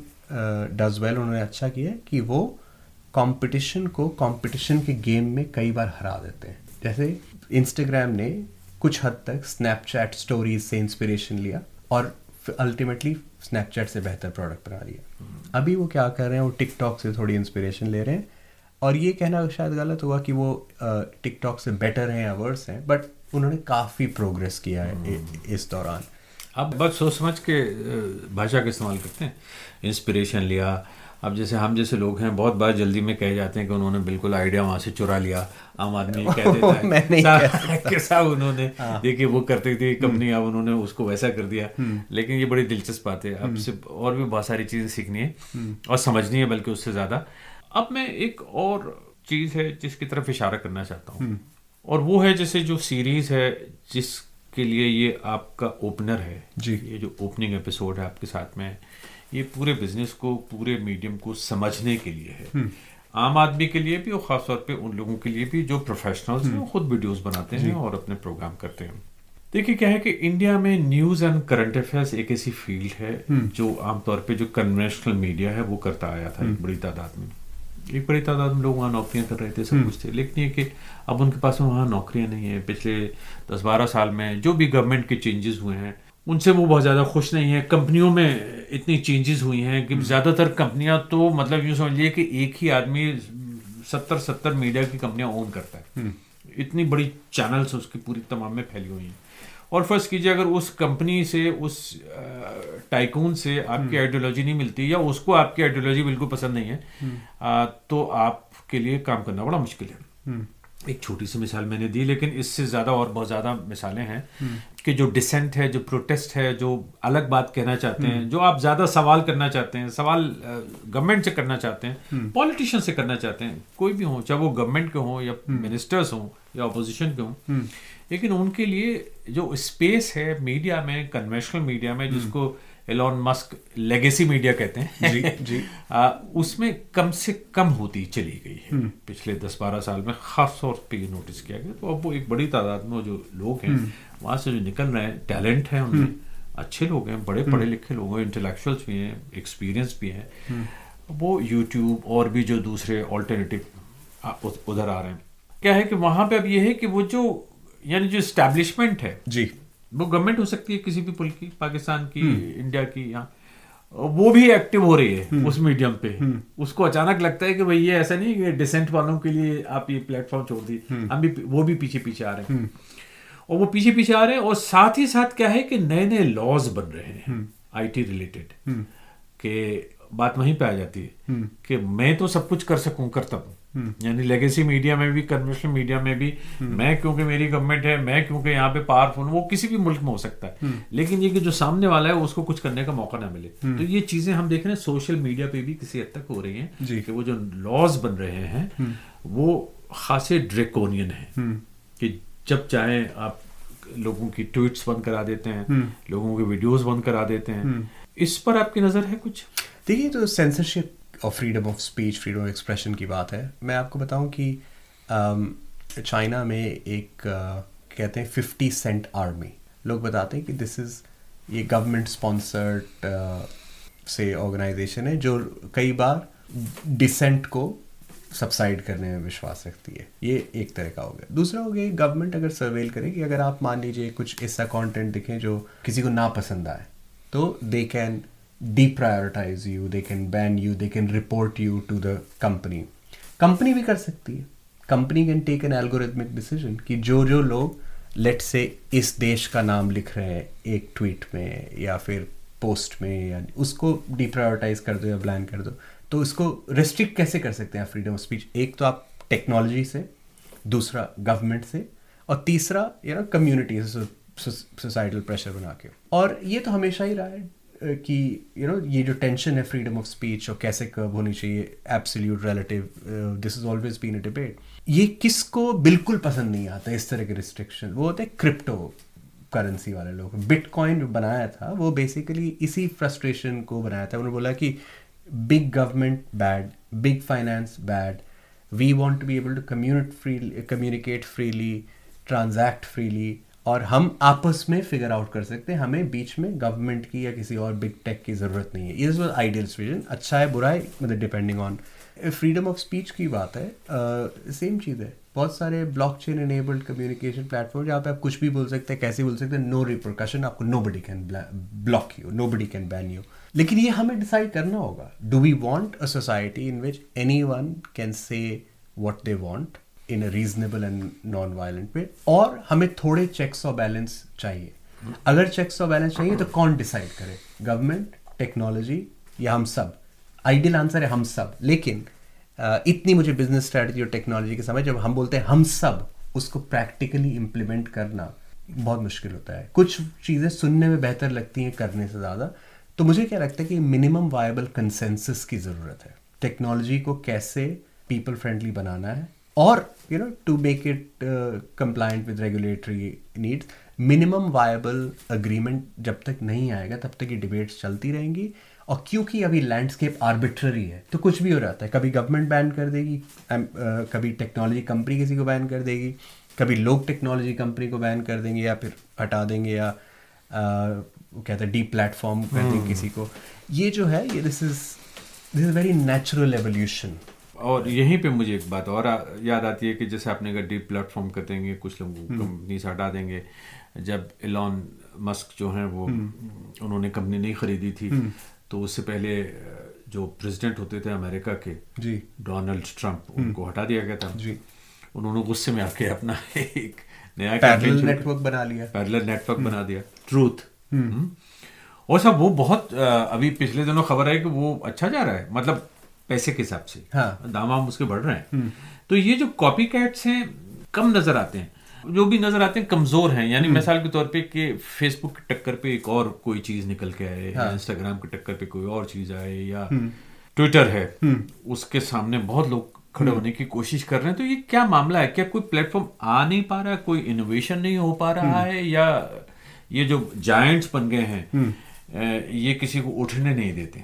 डज वेल उन्होंने अच्छा किया कि वो कंपटीशन को कंपटीशन के गेम में कई बार हरा देते हैं। जैसे इंस्टाग्राम ने कुछ हद तक स्नैपचैट स्टोरीज से इंस्पिरेशन लिया और अल्टीमेटली स्नैपचैट से बेहतर प्रोडक्ट बना रही है। अभी वो क्या कर रहे हैं वो टिकटॉक से थोड़ी इंस्पिरेशन ले रहे हैं। और ये कहना शायद गलत हुआ कि वो टिकटॉक से बेटर हैं या वर्स हैं बट उन्होंने काफ़ी प्रोग्रेस किया है इस दौरान। आप बस सोच समझ के भाषा का इस्तेमाल करते हैं। इंस्पिरेशन लिया अब जैसे हम जैसे लोग हैं बहुत बार जल्दी में कह जाते हैं कि उन्होंने बिल्कुल आइडिया वहाँ से चुरा लिया। आम आदमी कह देता है। कि उन्होंने देखिए वो करती थी कंपनी अब उन्होंने उसको वैसा कर दिया। लेकिन ये बड़ी दिलचस्प बात है। अब से और भी बहुत सारी चीज़ें सीखनी है और समझनी है बल्कि उससे ज़्यादा। अब मैं एक और चीज़ है जिसकी तरफ़ इशारा करना चाहता हूँ। और वो है जैसे जो सीरीज़ है जिसके लिए ये आपका ओपनर है। जी। ये जो ओपनिंग एपिसोड है आपके साथ में ये पूरे बिज़नेस को पूरे मीडियम को समझने के लिए है। आम आदमी के लिए भी और खासतौर पे उन लोगों के लिए भी जो प्रोफेशनल्स हैं वो खुद वीडियोस बनाते हैं और अपने प्रोग्राम करते हैं। देखिए क्या है कि इंडिया में न्यूज़ एंड करंट अफेयर्स एक ऐसी फ़ील्ड है जो आमतौर पे जो कन्वेंशनल मीडिया है वो करता आया था एक बड़ी तादाद में। एक बड़ी तादाद में लोग वहाँ नौकरियाँ कर रहे थे सब कुछ थे। लेकिन ये कि अब उनके पास वहाँ नौकरियाँ नहीं है। पिछले दस बारह साल में जो भी गवर्नमेंट के चेंजेस हुए हैं उनसे वो बहुत ज़्यादा खुश नहीं है। कंपनियों में इतनी चेंजेस हुई हैं कि ज़्यादातर कंपनियाँ तो मतलब यूँ समझिए कि एक ही आदमी सत्तर सत्तर मीडिया की कंपनियाँ ओन करता है। इतनी बड़ी चैनल्स उसकी पूरी तमाम में फैली हुई हैं। और फ़र्ज़ कीजिए अगर उस कंपनी से उस टाइकून से आपकी आइडियोलॉजी नहीं मिलती या उसको आपकी आइडियोलॉजी बिल्कुल पसंद नहीं है आ, तो आपके लिए काम करना बड़ा मुश्किल है। एक छोटी सी मिसाल मैंने दी लेकिन इससे ज़्यादा और बहुत ज़्यादा मिसालें हैं। कि जो डिसेंट है जो प्रोटेस्ट है जो अलग बात कहना चाहते हैं जो आप ज़्यादा सवाल करना चाहते हैं सवाल गवर्नमेंट से करना चाहते हैं पॉलिटिशियन से करना चाहते हैं कोई भी हो चाहे वो गवर्नमेंट के हों या मिनिस्टर्स हों या अपोजिशन के हों। लेकिन उनके लिए जो स्पेस है मीडिया में कन्वेंशनल मीडिया में जिसको एलॉन मस्क लेगेसी मीडिया कहते हैं। जी जी। आ, उसमें कम से कम होती चली गई है। पिछले दस बारह साल में खास तौर पे नोटिस किया गया। तो अब वो एक बड़ी तादाद में जो लोग हैं वहाँ से जो निकल रहे हैं टैलेंट है उनमें। अच्छे लोग हैं बड़े पढ़े लिखे लोग हैं इंटेलेक्चुअल्स भी हैं एक्सपीरियंस भी हैं। वो यूट्यूब और भी जो दूसरे ऑल्टरनेटिव उधर आ रहे हैं। क्या है कि वहाँ पे अब ये है कि वो जो यानी जो स्टैब्लिशमेंट है जी। वो गवर्नमेंट हो सकती है किसी भी मुल्क की पाकिस्तान की इंडिया की यहाँ वो भी एक्टिव हो रही है उस मीडियम पे। उसको अचानक लगता है कि भाई ये ऐसा नहीं कि डिसेंट वालों के लिए आप ये प्लेटफॉर्म छोड़ दी हम भी वो भी पीछे पीछे आ रहे हैं। और वो पीछे पीछे आ रहे हैं और साथ ही साथ क्या है कि नए नए लॉज बन रहे हैं आईटी रिलेटेड कि बात वहीं पे आ जाती है कि मैं तो सब कुछ कर सकूँ करता हूँ। यानी लेगेसी मीडिया में भी कन्वेंशनल मीडिया में भी मैं क्योंकि मेरी गवर्नमेंट है मैं क्योंकि यहाँ पे पावरफुल वो किसी भी मुल्क में हो सकता है। लेकिन ये कि जो सामने वाला है उसको कुछ करने का मौका ना मिले। तो ये चीज़ें हम देख रहे हैं सोशल मीडिया पे भी किसी हद तक हो रही हैं कि वो जो लॉज बन रहे हैं वो खासे ड्रेकोनियन है। कि जब चाहे आप लोगों की ट्वीट्स बंद करा देते हैं लोगों के वीडियोस बंद करा देते हैं इस पर आपकी नज़र है कुछ? देखिए तो सेंसरशिप और freedom of speech freedom of expression की बात है। मैं आपको बताऊँ कि चाइना में एक uh, कहते हैं फिफ्टी सेंट आर्मी लोग बताते हैं कि दिस इज़ ये गवर्नमेंट स्पॉन्सर्ड से ऑर्गेनाइजेशन है जो कई बार डिसेंट को सब्साइड करने में विश्वास रखती है। ये एक तरह का हो गया। दूसरा हो गया गवर्नमेंट अगर सर्वेल करे कि अगर आप मान लीजिए कुछ ऐसा कंटेंट दिखें जो किसी को ना पसंद आए तो they can deprioritize you, they can ban you, they can report you to the company. Company भी कर सकती है। Company can take an algorithmic decision कि जो जो लोग लेट से इस देश का नाम लिख रहे हैं, एक ट्वीट में या फिर पोस्ट में या उसको डिप्रायोरिटाइज कर दो या ब्लैन कर दो तो इसको रिस्ट्रिक्ट कैसे कर सकते हैं फ्रीडम ऑफ़ स्पीच एक तो आप टेक्नोलॉजी से, दूसरा गवर्नमेंट से, और तीसरा you know community societal pressure बना के। और ये तो हमेशा ही रहा है। कि यू नो ये जो टेंशन है फ्रीडम ऑफ़ स्पीच और कैसे कब होनी चाहिए absolute relative this is always been a debate ये किसको बिल्कुल पसंद नहीं आता इस तरह के रिस्ट्रिक्शन वो होते क्रिप्टो करेंसी वाले लोग। बिटकॉइन बनाया था, वो बेसिकली इसी फ्रस्ट्रेशन को बनाया था। उन्होंने बोला कि big government bad big finance bad we want to be able to communit free communicate freely transact freely और हम आपस में फिगर आउट कर सकते हैं हमें बीच में गवर्नमेंट की या किसी और बिग टेक की ज़रूरत नहीं है। इज़ आइडियल सिचुएशन अच्छा है बुरा है मतलब depending on freedom of speech की बात है सेम uh, चीज़ है। बहुत सारे block chain enabled communication platform जहाँ पे आप कुछ भी बोल सकते हैं कैसे बोल सकते हैं नो रिप्रोकशन आपको nobody can block you nobody can ban you लेकिन ये हमें डिसाइड करना होगा। Do we want a society in which anyone can say what they want in a reasonable and non violent way और हमें थोड़े checks और बैलेंस चाहिए। अगर चेक्स और बैलेंस चाहिए तो कौन डिसाइड करे? गवर्नमेंट टेक्नोलॉजी या हम सब? आइडियल आंसर है हम सब। लेकिन इतनी मुझे बिज़नेस स्ट्रेटजी और टेक्नोलॉजी के समय जब हम बोलते हैं हम सब, उसको प्रैक्टिकली इम्प्लीमेंट करना बहुत मुश्किल होता है। कुछ चीज़ें सुनने में बेहतर लगती हैं करने से ज़्यादा। तो मुझे क्या लगता है कि मिनिमम वायबल कंसेंसस की ज़रूरत है। टेक्नोलॉजी को कैसे पीपल फ्रेंडली बनाना है or you know to make it uh, compliant with regulatory needs minimum viable agreement जब तक नहीं आएगा तब तक ये डिबेट्स चलती रहेंगी। और क्योंकि अभी लैंडस्केप आर्बिट्ररी है तो कुछ भी हो जाता है। कभी गवर्नमेंट बैन कर देगी कभी टेक्नोलॉजी कंपनी किसी को बैन कर देगी कभी लोग टेक्नोलॉजी कंपनी को बैन कर देंगे या फिर हटा देंगे या वो कहते हैं डी प्लेटफॉर्म कर देंगे किसी को। ये जो है ये this is this is very natural evolution और यहीं पे मुझे एक बात और याद आती है कि जैसे आपने अगर डीप प्लेटफॉर्म कर देंगे कुछ लोग कंपनी से हटा देंगे। जब एलॉन मस्क जो हैं वो हम्म। उन्होंने कंपनी नहीं खरीदी थी हम्म। तो उससे पहले जो प्रेसिडेंट होते थे अमेरिका के जी। डोनाल्ड ट्रंप हम्म। उनको हटा दिया गया था। जी। उन्होंने गुस्से में आके अपना एक नया पैरेलल नेटवर्क बना लिया। पैरेलल नेटवर्क बना दिया। ट्रूथ और सब वो बहुत अभी पिछले दिनों खबर है कि वो अच्छा जा रहा है। मतलब पैसे के हिसाब से। हाँ। दाम वाम उसके बढ़ रहे हैं। हम्म। तो ये जो कॉपी कैट्स हैं कम नज़र आते हैं। जो भी नज़र आते हैं कमज़ोर हैं। यानी हम्म। मिसाल के तौर पे कि फेसबुक की टक्कर पे एक और कोई चीज़ निकल के आए हाँ। इंस्टाग्राम की टक्कर पे कोई और चीज़ आए या ट्विटर हम्म। है। उसके सामने बहुत लोग खड़े होने की कोशिश कर रहे हैं। तो ये क्या मामला है? क्या कोई प्लेटफॉर्म आ नहीं पा रहा है? कोई इनोवेशन नहीं हो पा रहा है? या ये जो जायंट्स बन गए हैं ये किसी को उठने नहीं देते?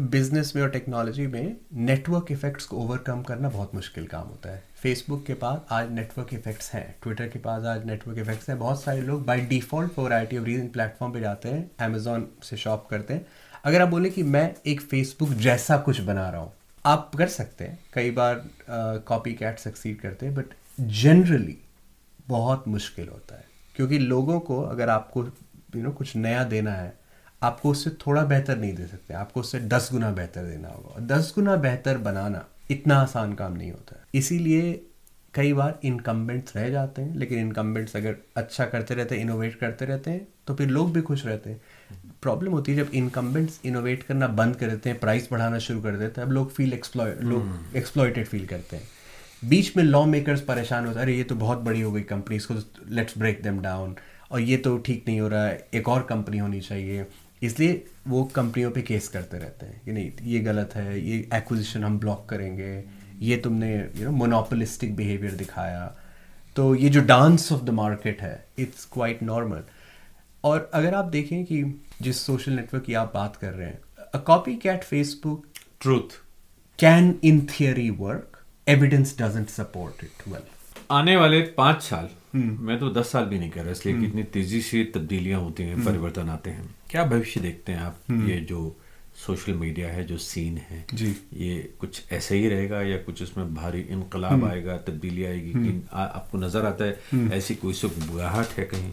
बिज़नेस में और टेक्नोलॉजी में नेटवर्क इफेक्ट्स को ओवरकम करना बहुत मुश्किल काम होता है। फेसबुक के पास आज नेटवर्क इफेक्ट्स हैं ट्विटर के पास आज नेटवर्क इफेक्ट्स हैं। बहुत सारे लोग by default variety of reason platform पे जाते हैं अमेजोन से शॉप करते हैं। अगर आप बोले कि मैं एक फेसबुक जैसा कुछ बना रहा हूँ, आप कर सकते हैं। कई बार कॉपी कैट सक्सीड करते हैं बट जनरली बहुत मुश्किल होता है। क्योंकि लोगों को अगर आपको यू नो कुछ नया देना है आपको उससे थोड़ा बेहतर नहीं दे सकते। आपको उससे दस गुना बेहतर देना होगा। और दस गुना बेहतर बनाना इतना आसान काम नहीं होता इसीलिए कई बार इनकम्बेंट्स रह जाते हैं लेकिन इनकम्बेंट्स अगर अच्छा करते रहते हैं इनोवेट करते रहते हैं तो फिर लोग भी खुश रहते हैं। प्रॉब्लम होती है जब इनकम्बेंट्स इनोवेट करना बंद कर देते हैं प्राइस बढ़ाना शुरू कर देते हैं अब लोग फील एक्सप्लॉय लोग एक्सप्लॉयटेड फील करते हैं। बीच में लॉ मेकर्स परेशान होते हैं। अरे ये तो बहुत बड़ी हो गई कंपनी इसको लेट्स ब्रेक देम डाउन और ये तो ठीक नहीं हो रहा है एक और कंपनी होनी चाहिए। इसलिए वो कंपनियों पे केस करते रहते हैं कि नहीं ये गलत है ये एक्विजिशन हम ब्लॉक करेंगे ये तुमने यू नो मोनोपोलिस्टिक बिहेवियर दिखाया तो ये जो डांस ऑफ़ द मार्केट है इट्स क्वाइट नॉर्मल और अगर आप देखें कि जिस सोशल नेटवर्क की आप बात कर रहे हैं a copycat Facebook truth can in theory work evidence doesn't support it well आने वाले पाँच साल हम्म। मैं तो दस साल भी नहीं कर रहा इसलिए कितनी हम्म। तेज़ी से तब्दीलियाँ होती हैं हम्म। परिवर्तन आते हैं क्या भविष्य देखते हैं आप? ये जो सोशल मीडिया है जो सीन है जी। ये कुछ ऐसे ही रहेगा या कुछ उसमें भारी इनकलाब आएगा तब्दीली आएगी? कि आ, आपको नज़र आता है ऐसी कोई सुबुगाहट है कहीं?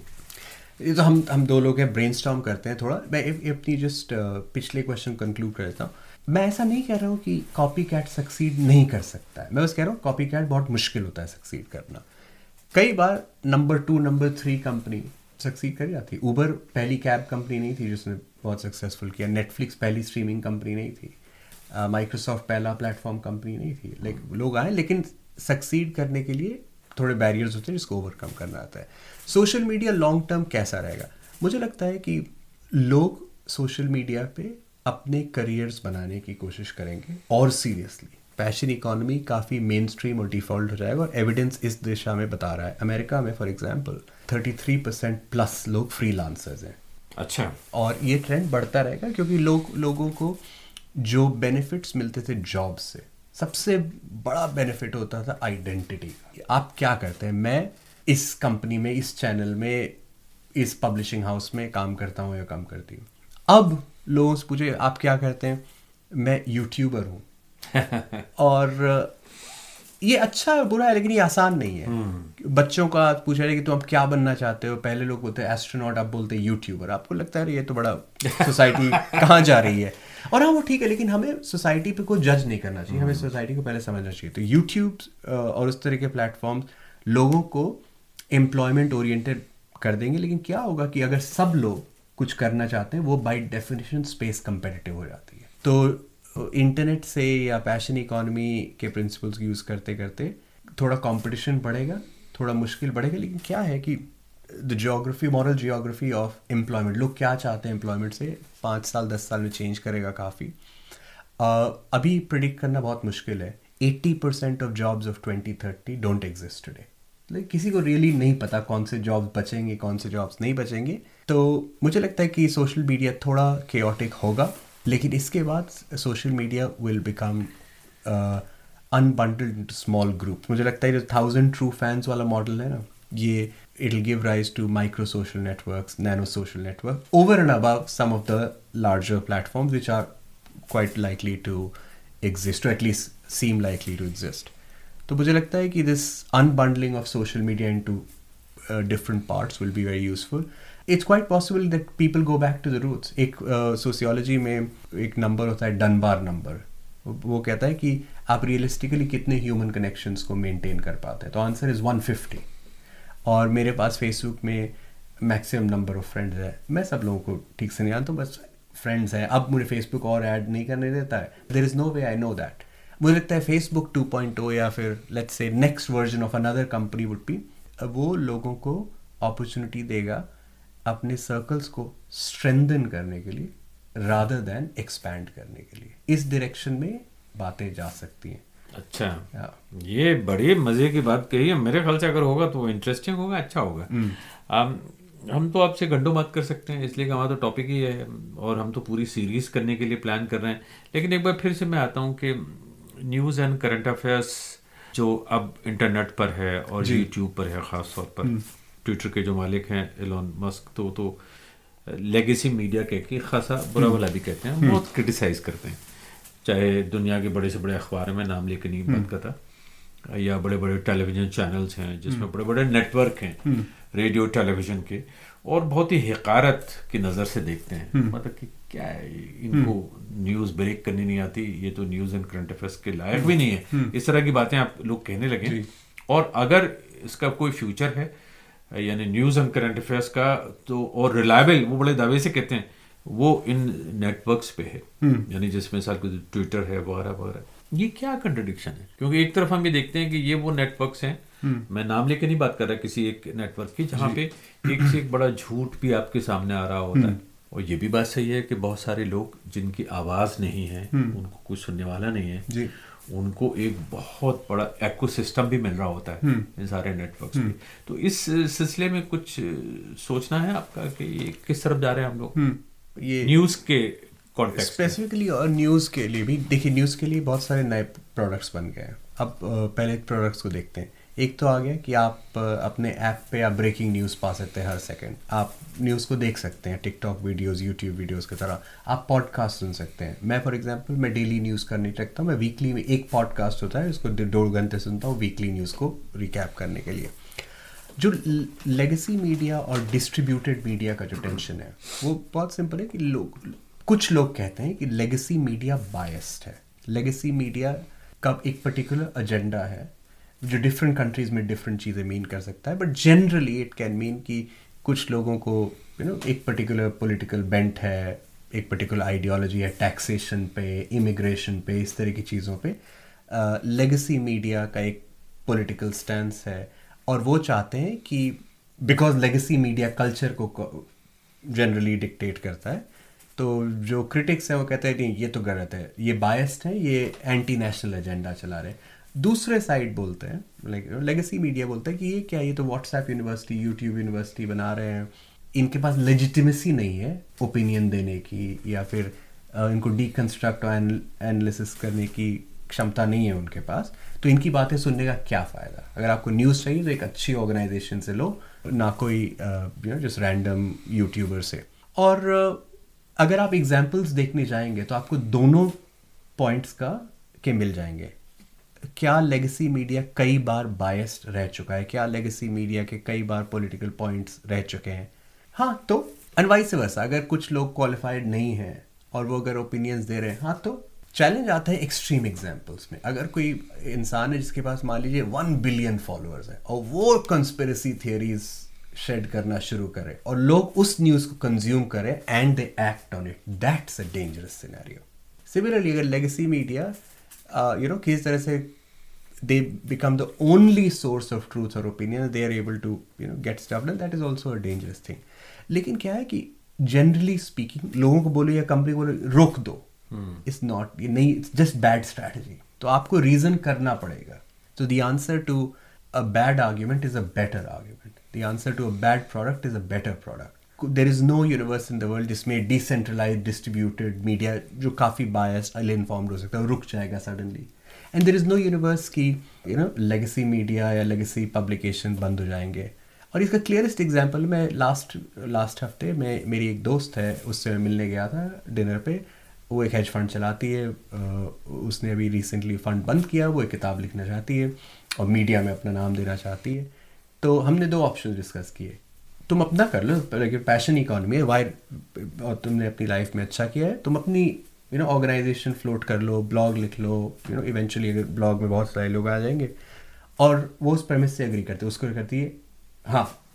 ये तो हम हम दो लोग हैं ब्रेन करते हैं थोड़ा। मैं अपनी जस्ट पिछले क्वेश्चन कंक्लूड कर देता हूँ। मैं ऐसा नहीं कह रहा हूँ कि कॉपी कैट सक्सीड नहीं कर सकता है। मैं बस कह रहा हूँ कॉपी कैट बहुत मुश्किल होता है सक्सीड करना। कई बार number two number three company succeed कर जाती। ऊबर पहली कैब कंपनी नहीं थी जिसने बहुत सक्सेसफुल किया। नेटफ्लिक्स पहली स्ट्रीमिंग कंपनी नहीं थी। माइक्रोसॉफ्ट uh, पहला प्लेटफॉर्म कंपनी नहीं थी। लाइक like, लोग आए लेकिन सक्सीड करने के लिए थोड़े बैरियर्स होते हैं जिसको ओवरकम करना आता है। सोशल मीडिया लॉन्ग टर्म कैसा रहेगा? मुझे लगता है कि लोग सोशल मीडिया पे अपने करियर्स बनाने की कोशिश करेंगे और सीरियसली पैशन इकोनॉमी काफ़ी मेन स्ट्रीम और डिफ़ॉल्ट हो जाएगा और एविडेंस इस दिशा में बता रहा है। अमेरिका में for example thirty three percent plus लोग फ्री हैं। अच्छा। और ये ट्रेंड बढ़ता रहेगा क्योंकि लोग लोगों को जो बेनिफिट्स मिलते थे जॉब से सबसे बड़ा बेनिफिट होता था आइडेंटिटी आप क्या करते हैं? मैं इस कंपनी में इस चैनल में इस पब्लिशिंग हाउस में काम करता हूँ या काम करती हूँ। अब लोगों से पूछे आप क्या करते हैं? मैं यूट्यूबर हूँ। और ये अच्छा है बुरा है लेकिन ये आसान नहीं है। हम्म। बच्चों का पूछ रहे कि तुम अब क्या बनना चाहते हो? पहले लोग बोलते हैं एस्ट्रोनॉट आप बोलते हैं यूट्यूबर आपको लगता है ये तो बड़ा सोसाइटी कहाँ जा रही है? और हाँ वो ठीक है लेकिन हमें सोसाइटी पे कोई जज नहीं करना चाहिए। hmm. हमें सोसाइटी हम्म। को पहले समझना चाहिए। तो यूट्यूब और उस तरह के प्लेटफॉर्म लोगों को एम्प्लॉयमेंट ओरिएंटेड कर देंगे। लेकिन क्या होगा कि अगर सब लोग कुछ करना चाहते हैं वो बाई डेफिनेशन स्पेस कंपेटिटिव हो जाती है। तो इंटरनेट से या पैशन इकोनॉमी के प्रिंसिपल्स यूज़ करते करते थोड़ा कंपटीशन बढ़ेगा थोड़ा मुश्किल बढ़ेगा लेकिन क्या है कि the geography moral geography of employment लोग क्या चाहते हैं एम्प्लॉयमेंट से? पाँच साल दस साल में चेंज करेगा काफ़ी। uh, अभी प्रिडिक्ट करना बहुत मुश्किल है। Eighty percent of jobs of twenty thirty don't exist today like किसी को रियली really नहीं पता कौन से जॉब्स बचेंगे कौन से जॉब्स नहीं बचेंगे। तो मुझे लगता है कि सोशल मीडिया थोड़ा केओटिक होगा। लेकिन इसके बाद social media will become unbundled into small group मुझे लगता है जो थाउज़ेंड ट्रू फैंस वाला मॉडल है ना, ये it give rise to micro social networks nano social network over and above some of the larger platforms which are quite likely to exist at least seem likely to exist. तो मुझे लगता है कि this unbundling of social media into different parts will be very useful it's quite possible that people go back to the roots एक sociology uh, में एक number होता है डनबार नंबर वो कहता है कि आप रियलिस्टिकली कितने ह्यूमन कनेक्शंस को मेंटेन कर पाते हैं? तो आंसर इज़ 150 और मेरे पास फेसबुक में मैक्सिमम नंबर ऑफ़ फ्रेंड्स है। मैं सब लोगों को ठीक से नहीं जानता हूँ बस फ्रेंड्स हैं। अब मुझे फेसबुक और ऐड नहीं करने देता है। There is no way I know that मुझे लगता है फेसबुक 2.0 या फिर let's say next version of another company would be वो लोगों को अपॉर्चुनिटी देगा अपने सर्कल्स को स्ट्रेंथन करने के लिए रादर देन एक्सपैंड करने के लिए। इस डायरेक्शन में बातें जा सकती हैं। अच्छा। ये बड़ी मज़े की बात कही है। मेरे ख्याल से अगर होगा तो इंटरेस्टिंग होगा अच्छा होगा। हम्म। हम तो आपसे घंटों बात कर सकते हैं इसलिए कि हमारा तो टॉपिक ही है और हम तो पूरी सीरीज़ करने के लिए प्लान कर रहे हैं। लेकिन एक बार फिर से मैं आता हूँ कि न्यूज़ एंड करंट अफेयर्स जो अब इंटरनेट पर है और यूट्यूब पर है ख़ास तौर पर ट्विटर के जो मालिक हैं एलोन मस्क तो तो लेगेसी मीडिया कह के खासा बुरा भला भी कहते हैं बहुत क्रिटिसाइज करते हैं। चाहे दुनिया के बड़े से बड़े अखबार में नाम लेके नहीं बात करता या बड़े बड़े टेलीविज़न चैनल्स हैं जिसमें बड़े बड़े नेटवर्क हैं रेडियो टेलीविज़न के और बहुत ही हकारत की नज़र से देखते हैं। मतलब कि क्या है इनको न्यूज़ ब्रेक करनी नहीं आती ये तो न्यूज़ एंड करंट अफेयर्स के लायक भी नहीं है। इस तरह की बातें आप लोग कहने लगे। और अगर इसका कोई फ्यूचर है यानी न्यूज़ एंड करंट अफेयर्स का तो और रिलायबल वो बड़े दावे से कहते हैं वो इन नेटवर्क्स पे है। यानी जिसमें साल को ट्विटर है वगैरह वगैरह। ये क्या कंट्रडिक्शन है? क्योंकि एक तरफ़ हम ये देखते हैं कि ये वो नेटवर्क्स हैं। मैं नाम लेके नहीं बात कर रहा किसी एक नेटवर्क की जहाँ पे एक से एक बड़ा झूठ भी आपके सामने आ रहा होता है। और ये भी बात सही है कि बहुत सारे लोग जिनकी आवाज़ नहीं है उनको कुछ सुनने वाला नहीं है। जी। उनको एक बहुत बड़ा इकोसिस्टम भी मिल रहा होता है इन सारे नेटवर्क्स में तो इस सिलसिले में कुछ सोचना है आपका कि ये किस तरफ़ जा रहे हैं हम लोग? ये न्यूज़ के कॉन्टेक्स्ट स्पेसिफिकली और न्यूज़ के लिए भी देखिए न्यूज़ के लिए बहुत सारे नए प्रोडक्ट्स बन गए हैं। अब पहले प्रोडक्ट्स को देखते हैं। एक तो आ गया कि आप अपने ऐप पे आप ब्रेकिंग न्यूज़ पा सकते हैं हर सेकंड आप न्यूज़ को देख सकते हैं टिकटॉक वीडियोस यूट्यूब वीडियोस की तरह। आप पॉडकास्ट सुन सकते हैं। मैं फॉर एग्जांपल मैं डेली न्यूज़ करने रखता हूँ। मैं वीकली में एक पॉडकास्ट होता है, उसको दो घंटे सुनता हूँ वीकली न्यूज़ को रिकैप करने के लिए। जो लेगेसी मीडिया और डिस्ट्रीब्यूटेड मीडिया का जो टेंशन है, वो बहुत सिंपल है कि लोग, कुछ लोग कहते हैं कि लेगेसी मीडिया बायस्ड है। लेगेसी मीडिया का एक पर्टिकुलर एजेंडा है। जो डिफरेंट कंट्रीज़ में डिफरेंट चीज़ें मीन कर सकता है but generally it can mean कि कुछ लोगों को यू नो एक पर्टिकुलर पॉलिटिकल बेंट है, एक पर्टिकुलर आइडियोलॉजी है टैक्सेशन पे इमिग्रेशन पे, इस तरह की चीज़ों पे। लेगेसी मीडिया का एक पॉलिटिकल स्टैंड है, और वो चाहते हैं कि बिकॉज़ लेगेसी मीडिया कल्चर को जनरली डिक्टेट करता है तो जो क्रिटिक्स हैं वो कहते हैं नहीं ये तो गलत है, ये बायस्ड है, ये एंटी नेशनल एजेंडा चला रहे हैं। दूसरे साइड बोलते हैं लाइक लेगेसी मीडिया बोलता है कि ये क्या, ये तो व्हाट्सएप यूनिवर्सिटी यूट्यूब यूनिवर्सिटी बना रहे हैं। इनके पास लेजिटिमेसी नहीं है ओपिनियन देने की, या फिर इनको डीकंस्ट्रक्ट और एनालिसिस करने की क्षमता नहीं है उनके पास। तो इनकी बातें सुनने का क्या फ़ायदा? अगर आपको न्यूज़ चाहिए तो एक अच्छी ऑर्गेनाइजेशन से लो, ना कोई you know just random YouTuber से। और अगर आप एग्जाम्पल्स देखने जाएँगे तो आपको दोनों पॉइंट्स का, के मिल जाएँगे। क्या लेगेसी मीडिया कई बार बायस्ड रह चुका है? क्या लेगेसी मीडिया के कई बार पॉलिटिकल पॉइंट्स रह चुके हैं? हाँ तो अनवाइस वर्सा अगर कुछ लोग क्वालिफाइड नहीं हैं और वो अगर ओपिनियंस दे रहे हैं हाँ तो चैलेंज आता है एक्सट्रीम एग्जाम्पल्स में। अगर कोई इंसान है जिसके पास मान लीजिए वन बिलियन फॉलोअर्स है, और वो कंस्पेरेसी थियरीज शेड करना शुरू करे, और लोग उस न्यूज़ को कंज्यूम करें and they act on it that's a dangerous scenario similarly अगर लेगेसी मीडिया यू नो किस तरह से they become the only source of truth or opinion they are able to you know get stuff done that is also a dangerous thing. लेकिन क्या है कि generally speaking लोगों को बोलो या कंपनी को बोलो रोक दो इट्स नॉट ये नहीं इट्स जस्ट बैड स्ट्रैटेजी तो आपको रीजन करना पड़ेगा तो the answer to a bad argument is a better argument the answer to a bad product is a better product there is no universe in the world जिसमें decentralise distributed media जो काफ़ी biased अल informed हो सकता है रुक जाएगा suddenly and there is no universe की you know legacy media या लेगेसी पब्लिकेशन बंद हो जाएँगे। और इसका क्लियरेस्ट एग्ज़ाम्पल मैं लास्ट लास्ट हफ़्ते में, मेरी एक दोस्त है, उससे मैं मिलने गया था डिनर पे। वो एक हेज फंड चलाती है उसने अभी रिसेंटली फंड बंद किया, वो एक किताब लिखना चाहती है और मीडिया में अपना नाम देना चाहती है। तो हमने दो ऑप्शन डिस्कस किए। तुम अपना कर लो लेकिन पैशन इकॉनमी है वाई और तुमने अपनी लाइफ में अच्छा किया है, तुम अपनी यू नो ऑर्गेनाइजेशन फ्लोट कर लो ब्लॉग लिख लो यू नो इवेंचुअली अगर ब्लॉग में बहुत सारे लोग आ जाएँगे और वो उस प्रेमिस से एग्री करते उसको करती है? हाँ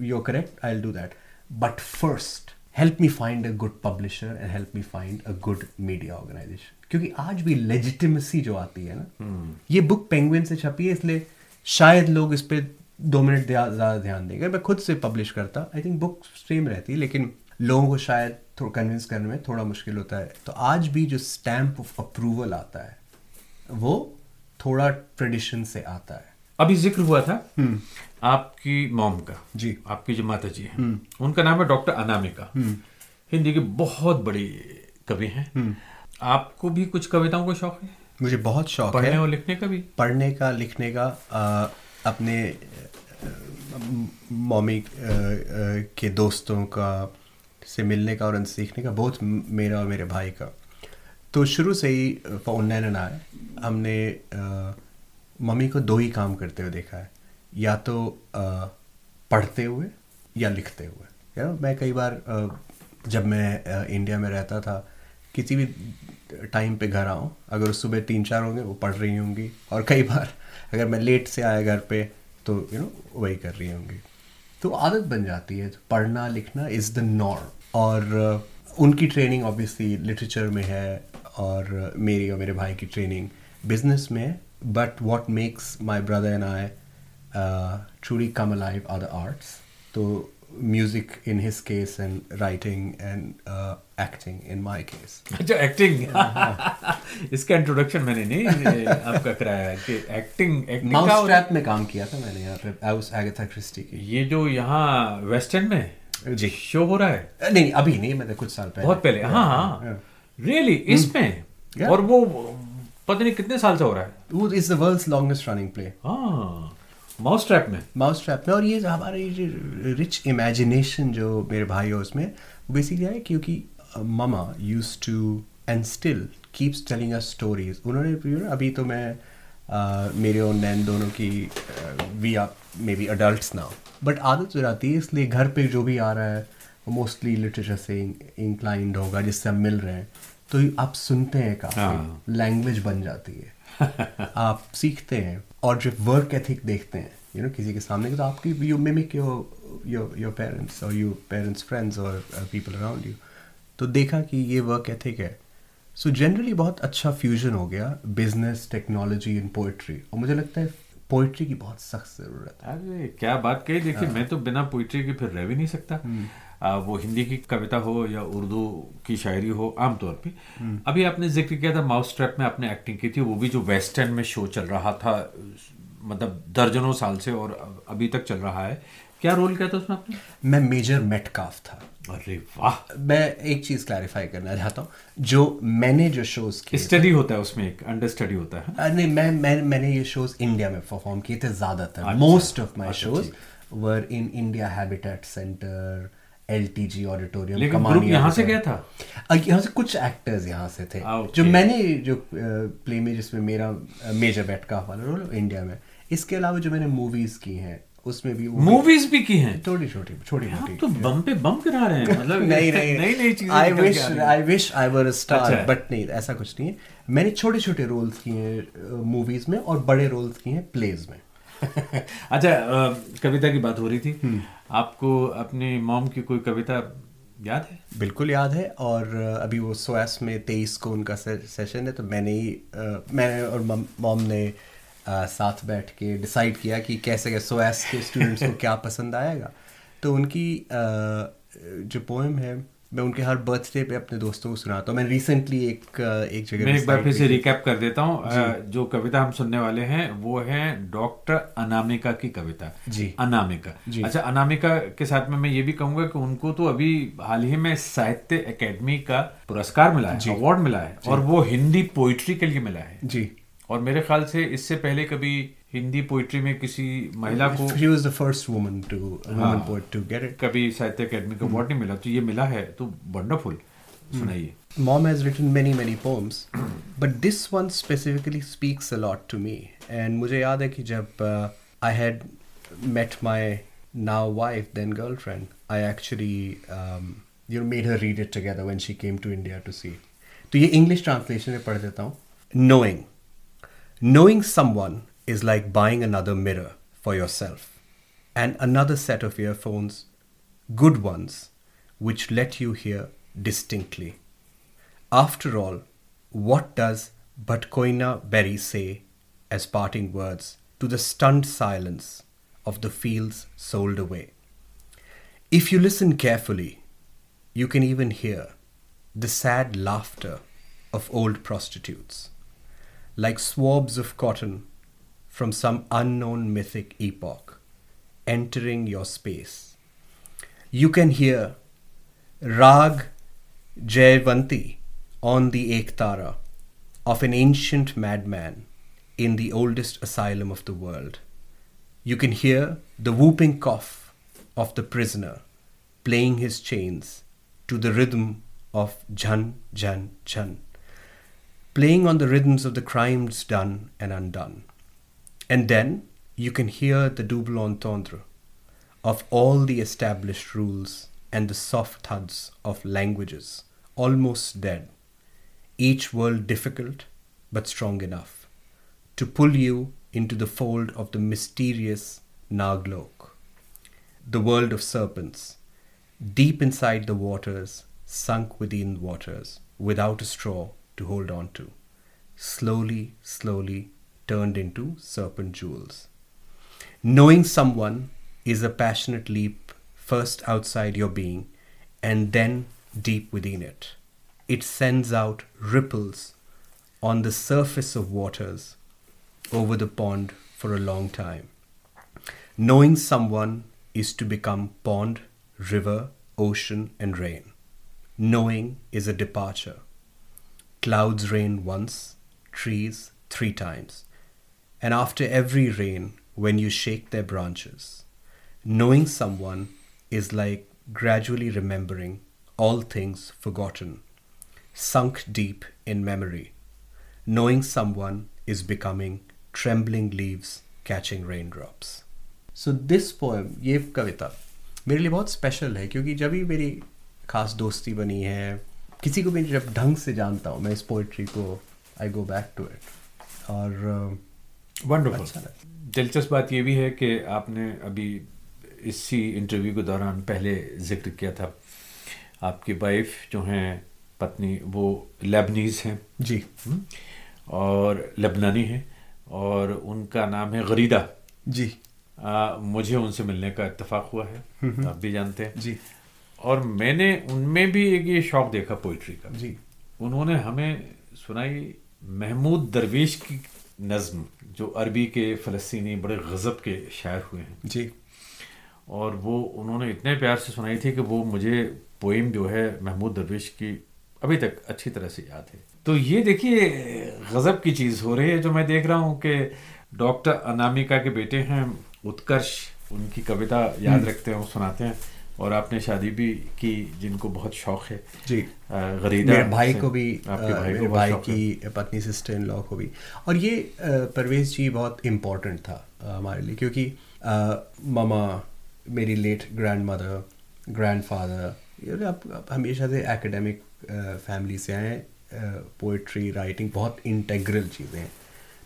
you are correct I will do that but first help me find a good publisher and help me find a good media organisation क्योंकि आज भी लेजिटिमेसी जो आती है ना hmm. ये बुक पेंगुइन से छपी है इसलिए शायद लोग इस पर दो मिनट ज़्यादा ध्यान देंगे। मैं खुद से पब्लिश करता आई थिंक बुक सेम रहती है लेकिन लोगों को शायद थोड़ा कन्विंस करने में थोड़ा मुश्किल होता है। तो आज भी जो स्टैम्प ऑफ़ अप्रूवल आता है वो थोड़ा ट्रेडिशन से आता है। अभी ज़िक्र हुआ था आपकी मॉम का। जी। आपकी जो माता जी हैं उनका नाम है डॉक्टर अनामिका। हिंदी के बहुत बड़ी कवि हैं। आपको भी कुछ कविताओं का शौक है? मुझे बहुत शौक पढ़ने है। और लिखने का भी? पढ़ने का लिखने का आ, अपने अ, के दोस्तों का से मिलने का और उनसे सीखने का बहुत मेरा और मेरे भाई का। तो शुरू से ही फॉर नैन एंड आई हमने मम्मी को दो ही काम करते हुए देखा है। या तो अ, पढ़ते हुए या लिखते हुए। know, मैं कई बार अ, जब मैं अ, इंडिया में रहता था किसी भी टाइम पे घर आऊँ अगर सुबह तीन चार होंगे वो पढ़ रही होंगी। और कई बार अगर मैं लेट से आया घर पे तो यू नो वही कर रही होंगी। तो आदत बन जाती है तो पढ़ना, लिखना इज़ द नॉर्म और उनकी ट्रेनिंग ऑब्वियसली लिटरेचर में है और मेरी और मेरे भाई की ट्रेनिंग बिज़नेस में but what makes my brother and I truly come alive are the arts तो music in his case and writing and uh, acting in my case. अच्छा एक्टिंग इसका इंट्रोडक्शन मैंने नहीं आपका कराया है कि एक्टिंग एक्टिंग माउस ट्रैप में काम किया था मैंने यहाँ पे आई वाज एगाथा क्रिस्टी की। ये जो यहाँ वेस्ट एंड में जी। शो हो रहा है? नहीं नहीं, अभी नहीं मतलब कुछ साल पहले। बहुत पहले हाँ हाँ। रियली इसमें? और वो पता नहीं कितने साल से हो रहा है? वो is the world's longest running play हाँ। माउस ट्रैप में? माउस ट्रैप में। और ये हमारा ये रिच इमेजिनेशन जो मेरे भाई है उसमें बेसिकली है क्योंकि mama used to and still keeps telling us stories उन्होंने अभी तो मैं uh, मेरे और नैन दोनों की we are maybe adult now but आदत हो जाती है इसलिए घर पे जो भी आ रहा है मोस्टली लिटरेचर से इंक्लाइंड होगा जिससे हम मिल रहे हैं। तो आप सुनते हैं काफ़ी। हाँ। लैंग्वेज बन जाती है। आप सीखते हैं। और जब वर्क एथिक देखते हैं यू you नो know, किसी के सामने तो आपकी you mimic your your your parents और योर पेरेंट्स फ्रेंड्स और पीपल अराउंड यू तो देखा कि ये वर्क एथिक है। सो so जनरली बहुत अच्छा फ्यूजन हो गया बिज़नेस टेक्नोलॉजी एंड पोइट्री और मुझे लगता है पोइट्री की बहुत सख्त ज़रूरत है। अरे क्या बात कही? देखिए मैं तो बिना पोइट्री के फिर रह भी नहीं सकता। आ, वो हिंदी की कविता हो या उर्दू की शायरी हो आमतौर पे। अभी आपने ज़िक्र किया था माउस ट्रैप में आपने एक्टिंग की थी वो भी जो वेस्ट एंड में शो चल रहा था मतलब दर्जनों साल से और अभी तक चल रहा है। क्या रोल किया था उसमें आपने? मैं मेजर मेटकाफ था। अरे वाह! मैं एक चीज़ क्लैरिफाई करना चाहता हूँ। जो मैंने जो शोज़ किए स्टडी होता है उसमें एक अंडर स्टडी होता है अ, नहीं मैं मैं मैंने ये शोज़ इंडिया में परफॉर्म किए थे ज़्यादातर। मोस्ट ऑफ़ माय अच्छा, shows were in India Habitat Centre LTG auditorium लेकिन ग्रुप यहाँ से गया था? यहाँ से कुछ एक्टर्स यहाँ से थे। Ah, okay. जो मैंने जो प्ले में जिसमें मेरा मेजर बैटका वाला रोल इंडिया में। इसके अलावा जो मैंने मूवीज़ की हैं उसमें भी मूवीज़ भी की हैं? छोटी छोटी छोटी छोटी तो बम पे बम गिरा रहे हैं मतलब नहीं नहीं। नई नई चीज़ें I wish. I wish I were a star. But नहीं ऐसा कुछ नहीं है। मैंने छोटे छोटे रोल्स किए हैं मूवीज़ में और बड़े रोल्स किए हैं प्लेज में। अच्छा कविता की बात हो रही थी। हम्म। आपको अपनी मॉम की कोई कविता याद है? बिल्कुल याद है और अभी वो सोएस में तेईस को उनका से, सेशन है तो मैंने ही मैंने और मॉम ने अ, साथ बैठ के डिसाइड किया कि कैसे कैसे सोएस के स्टूडेंट्स को क्या पसंद आएगा। तो उनकी अ, जो पोएम है मैं उनके हर बर्थडे पे अपने दोस्तों को सुनाता हूँ। मैं रिसेंटली एक एक जगह मैं एक बार फिर से रिकैप कर देता हूँ। जो। कविता हम सुनने वाले हैं वो है डॉक्टर अनामिका की कविता। जी। अनामिका। जी। अच्छा अनामिका के साथ में मैं ये भी कहूँगा कि उनको तो अभी हाल ही में साहित्य एकेडमी का पुरस्कार मिला है अवार्ड मिला है और वो हिंदी पोइट्री के लिए मिला है। जी। और मेरे ख्याल से इससे पहले कभी हिंदी पोइट्री में किसी महिला को first woman to to get it कभी साहित्य अकेडमी का अवार्ड नहीं मिला तो ये मिला है तो वंडरफुल सुनाइए। Mom has written many many poems but this one specifically speaks a lot to me and मुझे याद है कि जब I had met my now wife then girlfriend I actually you made her read it together when she came to India to see तो ये English translation में पढ़ देता हूँ। Knowing knowing someone is like buying another mirror for yourself, and another set of earphones, good ones, which let you hear distinctly. After all, what does but Koina Berry say as parting words to the stunned silence of the fields sold away? If you listen carefully, you can even hear the sad laughter of old prostitutes, like swabs of cotton from some unknown mythic epoch entering your space. You can hear Rag Jayvanti on the Ektara of an ancient madman in the oldest asylum of the world. You can hear the whooping cough of the prisoner playing his chains to the rhythm of Jan Jan Jan, playing on the rhythms of the crimes done and undone. And then you can hear the double entendre of all the established rules and the soft thuds of languages almost dead, each world difficult but strong enough to pull you into the fold of the mysterious Naglok, the world of serpents, deep inside the waters, sunk within waters, without a straw to hold on to, slowly, slowly turned into serpent jewels. Knowing someone is a passionate leap first outside your being and then deep within it. It sends out ripples on the surface of waters over the pond for a long time. Knowing someone is to become pond, river, ocean, and rain. Knowing is a departure. Clouds rain once, trees three times And after every rain, when you shake their branches, knowing someone is like gradually remembering all things forgotten, sunk deep in memory. Knowing someone is becoming trembling leaves catching raindrops. So this poem, ये कविता मेरे लिए बहुत special है क्योंकि जब भी मेरी खास दोस्ती बनी है किसी को भी जब ढंग से जानता हूँ मैं इस पोइट्री को I go back to it और वंडरफुल अच्छा दिलचस्प बात ये भी है कि आपने अभी इसी इंटरव्यू के दौरान पहले ज़िक्र किया था। आपकी वाइफ जो हैं पत्नी वो लेबनीज हैं। जी। हम्म, और लेबनानी हैं और उनका नाम है गरीदा जी। आ, मुझे उनसे मिलने का इत्तेफाक हुआ है। आप भी जानते हैं। जी। और मैंने उनमें भी एक ये शौक देखा पोइट्री का। जी। उन्होंने हमें सुनाई महमूद दरवेश की नज्म। जो अरबी के फ़लस्तनी बड़े गज़ब के शायर हुए हैं। जी। और वो उन्होंने इतने प्यार से सुनाई थी कि वो मुझे पोइम जो है महमूद दरवेश की अभी तक अच्छी तरह से याद है। तो ये देखिए गज़ब की चीज़ हो रही है जो मैं देख रहा हूँ कि डॉक्टर अनामिका के बेटे हैं उत्कर्ष उनकी कविता याद रखते हैं सुनाते हैं। और आपने शादी भी की जिनको बहुत शौक है। जी। गरीदा मेरे भाई को भी आपके भाई मेरे को भाई की पत्नी सिस्टर इन लॉ को भी। और ये परवेज जी बहुत इम्पोर्टेंट था हमारे लिए क्योंकि मामा मेरी late grandmother grandfather आप आप हमेशा से एकेडमिक फैमिली से आए पोइट्री राइटिंग बहुत इंटेग्रल चीज़ें हैं।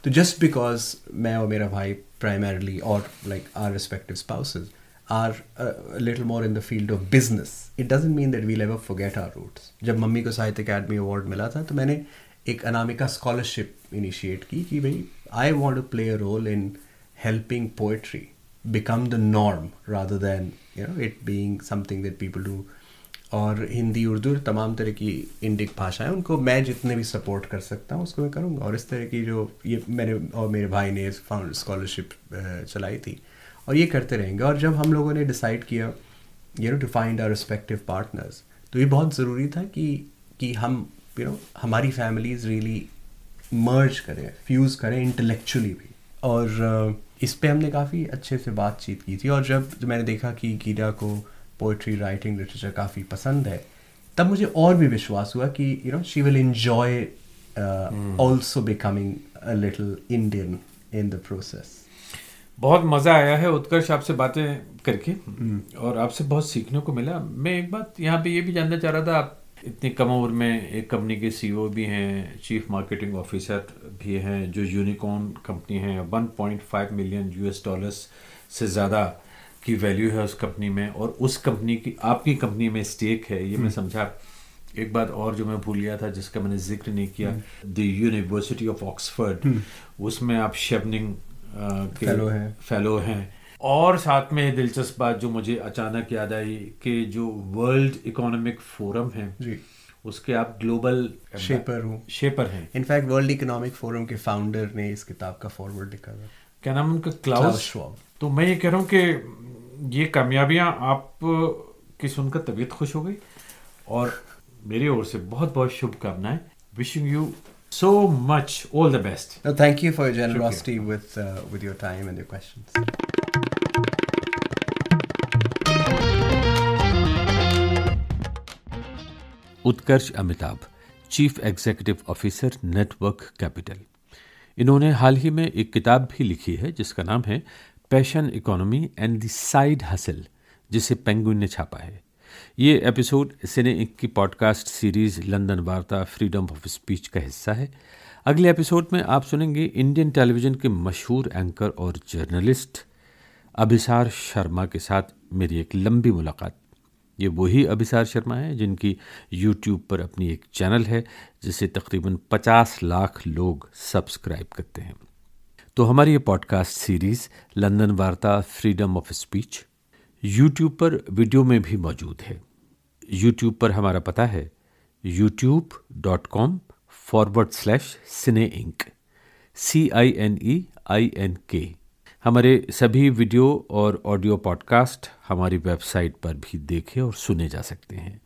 तो जस्ट बिकॉज़ मैं और मेरा भाई प्राइमरली और like our respective spouses are uh, a little more in the field of business. It doesn't mean that we'll ever forget our roots. जब मम्मी को साहित्य अकेडमी अवार्ड मिला था तो मैंने एक अनामिका स्कॉलरशिप इनिशिएट की कि भाई I want to play a role in helping poetry become the norm rather than you know it being something that people do और हिंदी उर्दू तमाम तरह की इंडिक भाषाएँ उनको मैं जितने भी सपोर्ट कर सकता हूँ उसको मैं करूँगा और इस तरह की जो ये मैंने और मेरे भाई ने स्कॉलरशिप चलाई थी और ये करते रहेंगे। और जब हम लोगों ने डिसाइड किया you know to find our respective partners तो ये बहुत ज़रूरी था कि कि हम यू you नो know, हमारी फैमिलीज़ रियली मर्ज करें फ्यूज़ करें इंटेलेक्चुअली भी। और uh, इस पर हमने काफ़ी अच्छे से बातचीत की थी। और जब मैंने देखा कि गीता को पोइट्री राइटिंग लिटरेचर काफ़ी पसंद है तब मुझे और भी विश्वास हुआ कि you know she will enjoy also becoming a little Indian in the process बहुत मज़ा आया है उत्कर्ष आपसे बातें करके और आपसे बहुत सीखने को मिला। मैं एक बात यहाँ पे ये भी जानना चाह रहा था आप इतनी कम उम्र में एक कंपनी के सीईओ भी हैं चीफ मार्केटिंग ऑफिसर भी हैं जो यूनिकॉर्न कंपनी है 1.5 मिलियन यूएस डॉलर्स से ज़्यादा की वैल्यू है उस कंपनी में और उस कंपनी की आपकी कंपनी में स्टेक है ये मैं समझा। एक बात और जो मैं भूल गया था जिसका मैंने ज़िक्र नहीं किया द यूनिवर्सिटी ऑफ़ ऑक्सफर्ड उसमें आप शेबनिंग Fellow हैं। फेलो हैं। और साथ में दिलचस्प बात जो मुझे अचानक याद आई कि जो वर्ल्ड इकोनॉमिक फोरम है जी। उसके आप ग्लोबल शेपर हूँ। शेपर हैं। In fact World Economic Forum के फाउंडर ने इस किताब का फॉरवर्ड लिखा था। क्या नाम उनका? Klaus Schwab. तो मैं ये कह रहा हूँ कि ये कामयाबियाँ आप की सुनकर तबीयत खुश हो गई। और मेरी ओर से बहुत बहुत शुभकामनाएँ। Wishing you so much all the best No, thank you for your generosity with uh, with your time and your questions. Utkarsh Amitabh chief executive officer network capital इन्होंने हाल ही में एक किताब भी लिखी है जिसका नाम है passion economy and the side hustle जिसे पेंगुइन ने छापा है। ये एपिसोड सिने की podcast series London Varta freedom of speech का हिस्सा है। अगले एपिसोड में आप सुनेंगे इंडियन टेलीविज़न के मशहूर एंकर और जर्नलिस्ट अभिसार शर्मा के साथ मेरी एक लंबी मुलाकात। ये वही अभिसार शर्मा है जिनकी यूट्यूब पर अपनी एक चैनल है, जिसे तकरीबन 50 लाख लोग सब्सक्राइब करते हैं। तो हमारी ये podcast series London Varta freedom of speech YouTube पर वीडियो में भी मौजूद है। यूट्यूब पर हमारा पता है YouTube dot com forward slash Cine Ink C I N E I N K हमारे सभी वीडियो और ऑडियो पॉडकास्ट हमारी वेबसाइट पर भी देखे और सुने जा सकते हैं।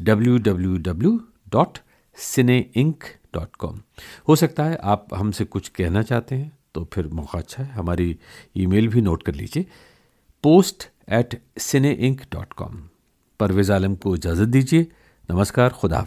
www.cineinc.com हो सकता है आप हमसे कुछ कहना चाहते हैं तो फिर मौका अच्छा है, हमारी ईमेल भी नोट कर लीजिए। Post at Cine Ink dot com Parvez Alam को इजाज़त दीजिए। नमस्कार खुदा